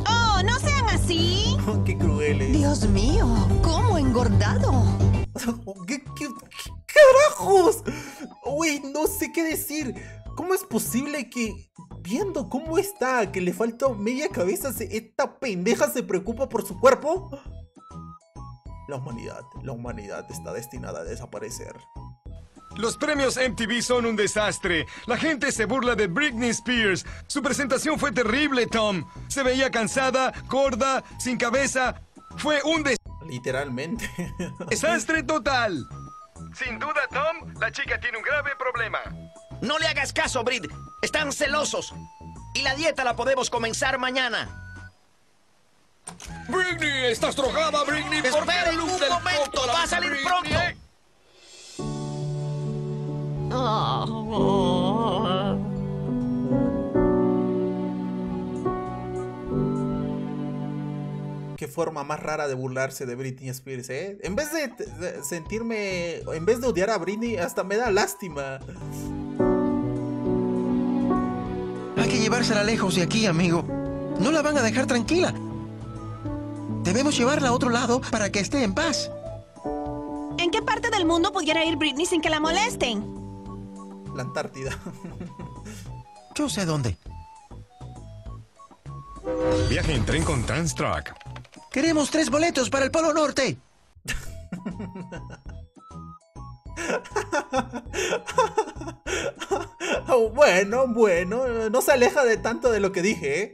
Speaker 3: Oh, no sean así. ¿sí?
Speaker 2: qué crueles.
Speaker 13: Dios mío, ¿cómo engordado?
Speaker 2: ¿Qué, qué, qué carajos? Uy, no sé qué decir. ¿Cómo es posible que, viendo cómo está, que le falta media cabeza, se- esta pendeja se preocupa por su cuerpo? La humanidad, la humanidad está destinada a desaparecer.
Speaker 15: Los premios MTV son un desastre. La gente se burla de Britney Spears. Su presentación fue terrible, Tom. Se veía cansada, gorda, sin cabeza. Fue un des-
Speaker 2: Literalmente.
Speaker 15: desastre total. Sin duda, Tom, la chica tiene un grave problema.
Speaker 17: No le hagas caso, Brit. Están celosos. Y la dieta la podemos comenzar mañana.
Speaker 8: Britney, estás drogada, Britney. ¿Por qué
Speaker 17: Esperen
Speaker 8: el
Speaker 17: un momento, va a salir
Speaker 8: Britney?
Speaker 17: pronto.
Speaker 2: Qué forma más rara de burlarse de Britney Spears, ¿eh? En vez de, de sentirme, en vez de odiar a Britney, hasta me da lástima.
Speaker 18: Llevársela lejos de aquí, amigo. No la van a dejar tranquila. Debemos llevarla a otro lado para que esté en paz.
Speaker 3: ¿En qué parte del mundo pudiera ir Britney sin que la molesten?
Speaker 2: La Antártida.
Speaker 18: Yo sé dónde.
Speaker 5: Viaje en tren con Transtrack.
Speaker 18: Queremos tres boletos para el Polo Norte.
Speaker 2: Oh, bueno, bueno, no se aleja de tanto de lo que dije, ¿eh?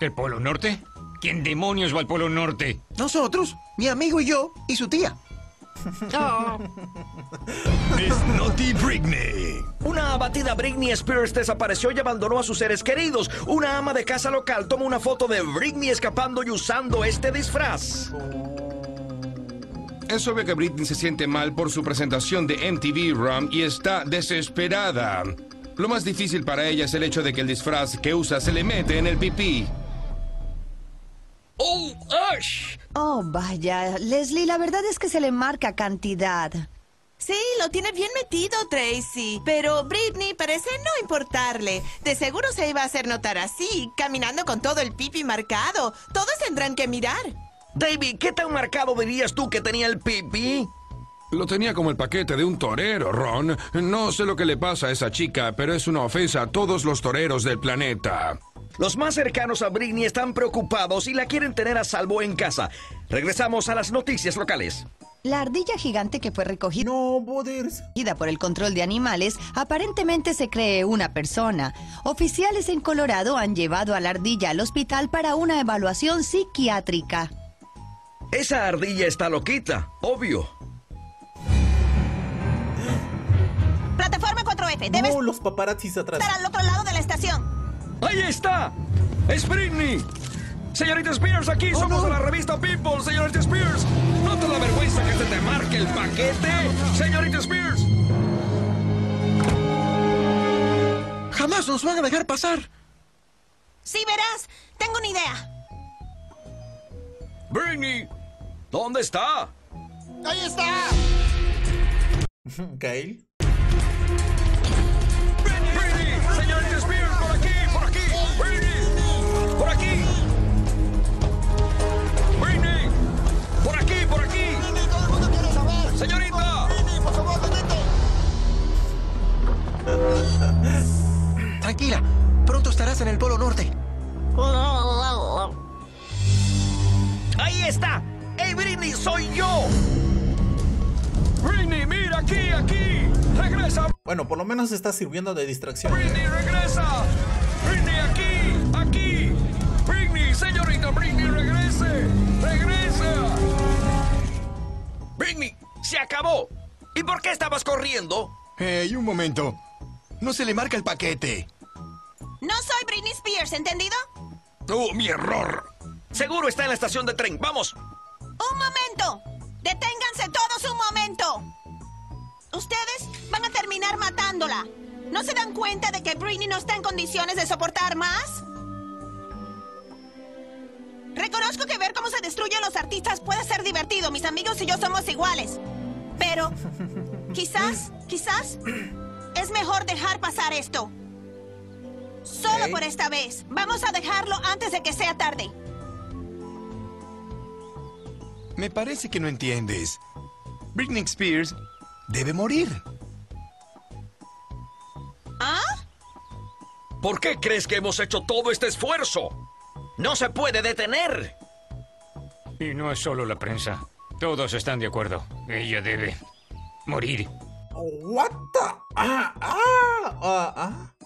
Speaker 10: ¿El Polo Norte? ¿Quién demonios va al Polo Norte?
Speaker 18: Nosotros, mi amigo y yo, y su tía.
Speaker 19: Snotty Britney.
Speaker 17: Una abatida Britney Spears desapareció y abandonó a sus seres queridos. Una ama de casa local toma una foto de Britney escapando y usando este disfraz.
Speaker 8: Es obvio que Britney se siente mal por su presentación de MTV Rum y está desesperada. Lo más difícil para ella es el hecho de que el disfraz que usa se le mete en el pipí.
Speaker 17: ¡Oh, Ash!
Speaker 13: Oh, vaya. Leslie, la verdad es que se le marca cantidad.
Speaker 22: Sí, lo tiene bien metido, Tracy. Pero Britney parece no importarle. De seguro se iba a hacer notar así, caminando con todo el pipi marcado. Todos tendrán que mirar.
Speaker 17: David, ¿qué tan marcado dirías tú que tenía el pipí?
Speaker 8: Lo tenía como el paquete de un torero, Ron. No sé lo que le pasa a esa chica, pero es una ofensa a todos los toreros del planeta.
Speaker 17: Los más cercanos a Britney están preocupados y la quieren tener a salvo en casa. Regresamos a las noticias locales.
Speaker 13: La ardilla gigante que fue recogida por el control de animales aparentemente se cree una persona. Oficiales en Colorado han llevado a la ardilla al hospital para una evaluación psiquiátrica.
Speaker 17: Esa ardilla está loquita, obvio.
Speaker 3: Plataforma 4F, debes
Speaker 2: No, los paparazzis atrás.
Speaker 3: estar al otro lado de la estación.
Speaker 17: ¡Ahí está! ¡Es Britney! Señorita Spears, aquí somos de la revista People, señorita Spears. ¿No te da vergüenza que se te marque el paquete? Señorita Spears.
Speaker 18: Jamás nos van a dejar pasar.
Speaker 3: Sí, verás, tengo una idea.
Speaker 17: Britney, ¿dónde está?
Speaker 12: ¡Ahí está!
Speaker 2: Kyle.
Speaker 18: Tranquila, pronto estarás en el Polo Norte.
Speaker 17: Ahí está. ¡Hey, Britney, soy yo! Britney, mira aquí, aquí. Regresa.
Speaker 2: Bueno, por lo menos está sirviendo de distracción.
Speaker 17: Britney, regresa. Britney, aquí, aquí. Britney, señorita Britney, regrese. Regresa. Britney, se acabó. ¿Y por qué estabas corriendo?
Speaker 19: Hey, un momento. No se le marca el paquete.
Speaker 3: No soy Britney Spears, ¿entendido?
Speaker 17: ¡Oh, mi error! Seguro está en la estación de tren. ¡Vamos!
Speaker 3: ¡Un momento! ¡Deténganse todos un momento! Ustedes van a terminar matándola. ¿No se dan cuenta de que Britney no está en condiciones de soportar más? Reconozco que ver cómo se destruyen los artistas puede ser divertido. Mis amigos y yo somos iguales. Pero quizás, quizás es mejor dejar pasar esto. Solo por esta vez. Vamos a dejarlo antes de que sea tarde.
Speaker 15: Me parece que no entiendes. Britney Spears debe morir.
Speaker 11: ¿Ah?
Speaker 17: ¿Por qué crees que hemos hecho todo este esfuerzo? No se puede detener.
Speaker 10: Y no es solo la prensa. Todos están de acuerdo. Ella debe morir.
Speaker 2: What the? Ah, ah, ah, ah.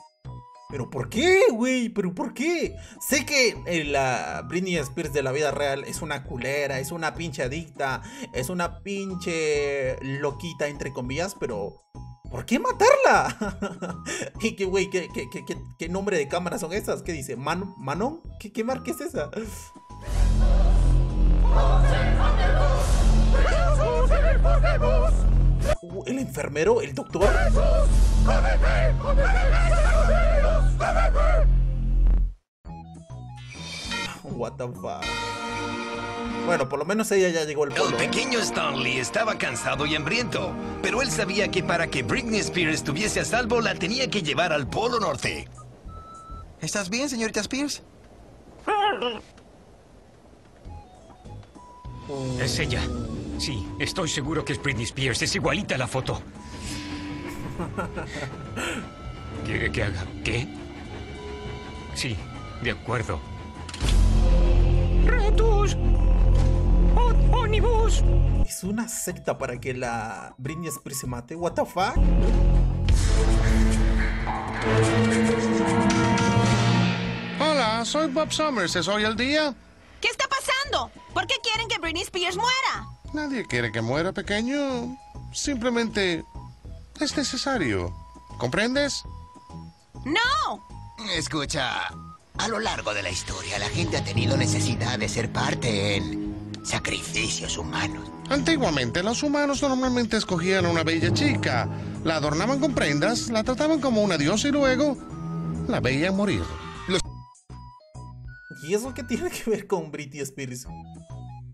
Speaker 2: ¿Pero por qué, güey? ¿Pero por qué? Sé que eh, la Britney Spears de la vida real es una culera, es una pinche adicta, es una pinche loquita, entre comillas, pero ¿por qué matarla? ¿Y qué, güey, qué, nombre de cámara son esas? ¿Qué dice? ¿Man ¿Manon? ¿Qué, qué marca es esa? ¿El enfermero? ¿El doctor? What the fuck. Bueno, por lo menos ella ya llegó al polo.
Speaker 15: El pequeño Stanley estaba cansado y hambriento, pero él sabía que para que Britney Spears estuviese a salvo la tenía que llevar al Polo Norte.
Speaker 18: ¿Estás bien, señorita Spears?
Speaker 10: Es ella. Sí, estoy seguro que es Britney Spears. Es igualita a la foto. ¿Quiere que haga qué? Sí, de acuerdo.
Speaker 11: ¡Retus! ¡Ónibus!
Speaker 2: ¿Es una secta para que la Britney Spears se mate? ¿What the fuck?
Speaker 16: Hola, soy Bob Summers. ¿Es hoy el día?
Speaker 3: ¿Qué está pasando? ¿Por qué quieren que Britney Spears muera?
Speaker 16: Nadie quiere que muera, pequeño. Simplemente es necesario. ¿Comprendes?
Speaker 3: ¡No!
Speaker 14: Escucha, a lo largo de la historia la gente ha tenido necesidad de ser parte en sacrificios humanos.
Speaker 16: Antiguamente los humanos normalmente escogían a una bella chica, la adornaban con prendas, la trataban como una diosa y luego la veían morir.
Speaker 2: ¿Y eso qué tiene que ver con Britney Spears?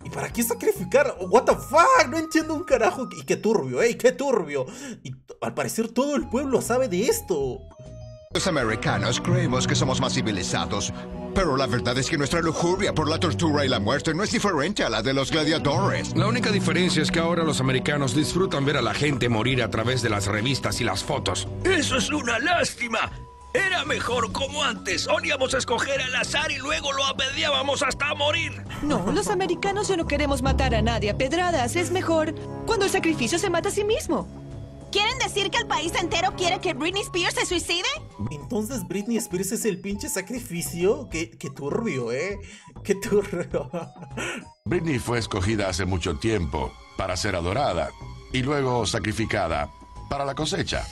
Speaker 2: ¿Y para qué sacrificar? What the fuck? No entiendo un carajo. Y qué turbio, ey, qué turbio. Y al parecer todo el pueblo sabe de esto.
Speaker 1: Los americanos creemos que somos más civilizados, pero la verdad es que nuestra lujuria por la tortura y la muerte no es diferente a la de los gladiadores.
Speaker 8: La única diferencia es que ahora los americanos disfrutan ver a la gente morir a través de las revistas y las fotos.
Speaker 17: ¡Eso es una lástima! Era mejor como antes. Solíamos escoger al azar y luego lo apedreábamos hasta morir.
Speaker 23: No, los americanos ya no queremos matar a nadie a pedradas. Es mejor cuando el sacrificio se mata a sí mismo.
Speaker 3: ¿Quieren decir que el país entero quiere que Britney Spears se suicide?
Speaker 2: Entonces Britney Spears es el pinche sacrificio. Qué, qué turbio, ¿eh? Qué turbio.
Speaker 8: Britney fue escogida hace mucho tiempo para ser adorada y luego sacrificada para la cosecha.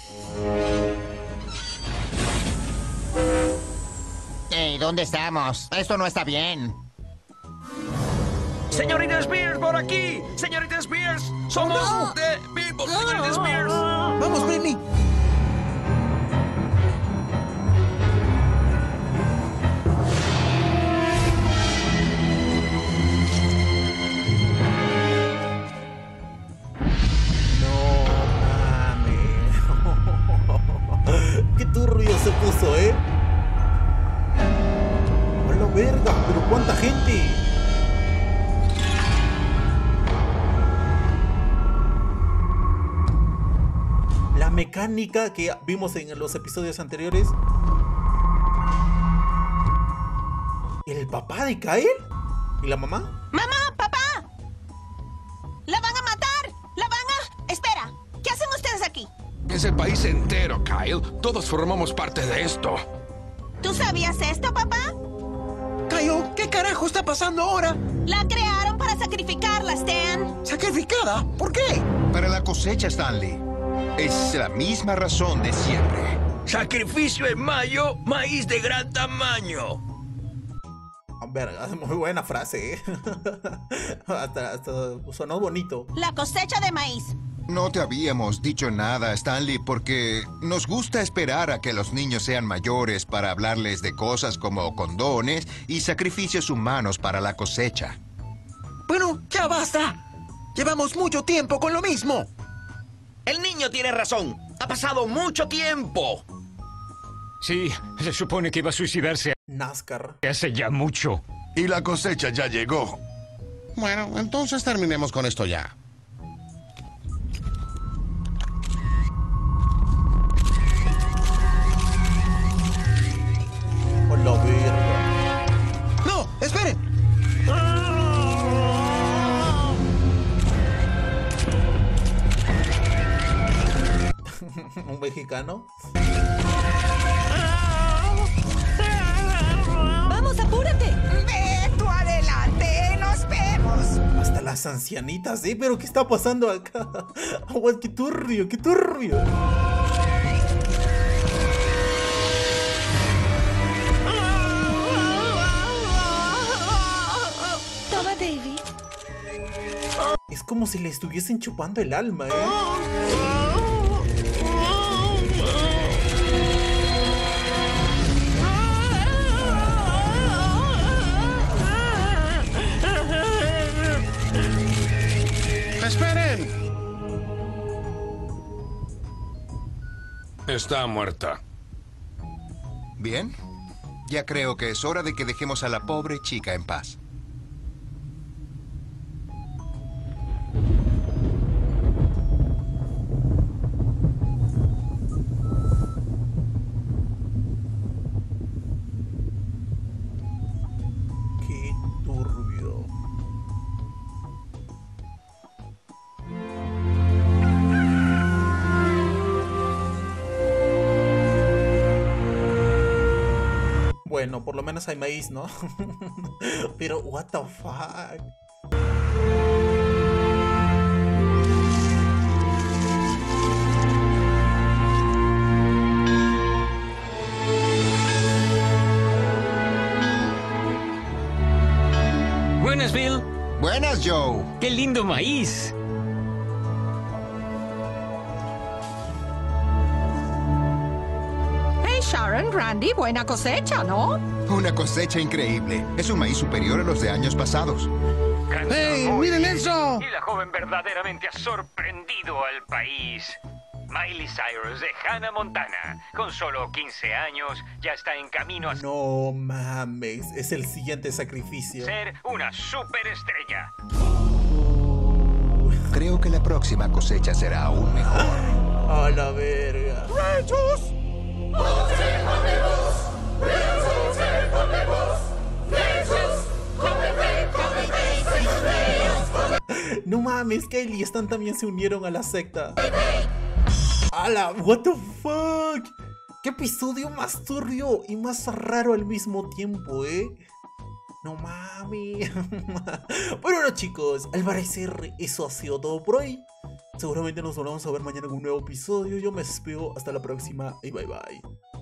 Speaker 14: Hey, ¿dónde estamos? Esto no está bien.
Speaker 17: Señorita Spears, por aquí. Señorita Spears, somos
Speaker 18: No.
Speaker 17: de Bimbo, señorita Spears.
Speaker 18: Vamos, Britney.
Speaker 2: Mecánica que vimos en los episodios anteriores. ¿El papá de Kyle? ¿Y la mamá?
Speaker 3: ¡Mamá! ¡Papá! ¡La van a matar! ¡La van a... Espera, ¿qué hacen ustedes aquí?
Speaker 8: Es el país entero, Kyle. Todos formamos parte de esto.
Speaker 3: ¿Tú sabías esto, papá?
Speaker 18: Cayo, ¿qué carajo está pasando ahora?
Speaker 3: La crearon para sacrificarla, Stan.
Speaker 18: ¿Sacrificada? ¿Por qué?
Speaker 1: Para la cosecha, Stanley. Es la misma razón de siempre.
Speaker 17: Sacrificio en mayo, maíz de gran tamaño.
Speaker 2: Verga, muy buena frase, ¿eh? hasta, hasta sonó bonito.
Speaker 3: La cosecha de maíz.
Speaker 1: No te habíamos dicho nada, Stanley, porque nos gusta esperar a que los niños sean mayores para hablarles de cosas como condones y sacrificios humanos para la cosecha.
Speaker 18: Bueno, ya basta. Llevamos mucho tiempo con lo mismo.
Speaker 17: El niño tiene razón. Ha pasado mucho tiempo.
Speaker 10: Sí, se supone que iba a suicidarse
Speaker 2: NASCAR.
Speaker 10: hace ya mucho.
Speaker 8: Y la cosecha ya llegó.
Speaker 16: Bueno, entonces terminemos con esto ya.
Speaker 2: Un mexicano.
Speaker 23: ¡Vamos, apúrate!
Speaker 11: Ve tú adelante, nos vemos.
Speaker 2: Hasta las ancianitas, ¿eh? Pero ¿qué está pasando acá? Aguas, qué turbio, qué turbio.
Speaker 23: Toma, David.
Speaker 2: Es como si le estuviesen chupando el alma, ¿eh?
Speaker 8: Está muerta.
Speaker 1: Bien. Ya creo que es hora de que dejemos a la pobre chica en paz.
Speaker 2: Bueno, por lo menos hay maíz, ¿no? Pero, what the fuck?
Speaker 10: Buenas, Bill.
Speaker 1: Buenas, Joe.
Speaker 10: ¡Qué lindo maíz!
Speaker 11: Sharon, Randy, buena cosecha, ¿no?
Speaker 1: Una cosecha increíble. Es un maíz superior a los de años pasados.
Speaker 16: ¡Hey, miren eso!
Speaker 10: Y la joven verdaderamente ha sorprendido al país. Miley Cyrus de Hannah Montana, con solo 15 años, ya está en camino a
Speaker 2: No mames, es el siguiente sacrificio.
Speaker 10: ser una superestrella.
Speaker 1: Creo que la próxima cosecha será aún mejor.
Speaker 2: A la verga. No mames, Kaylee y Stan también se unieron a la secta. ¡Hala! ¿What the fuck? ¿Qué episodio más turbio y más raro al mismo tiempo, eh? No mames. bueno, chicos, al parecer eso ha sido todo por hoy. Seguramente nos volvamos a ver mañana en un nuevo episodio. Yo me despido. Hasta la próxima y bye bye.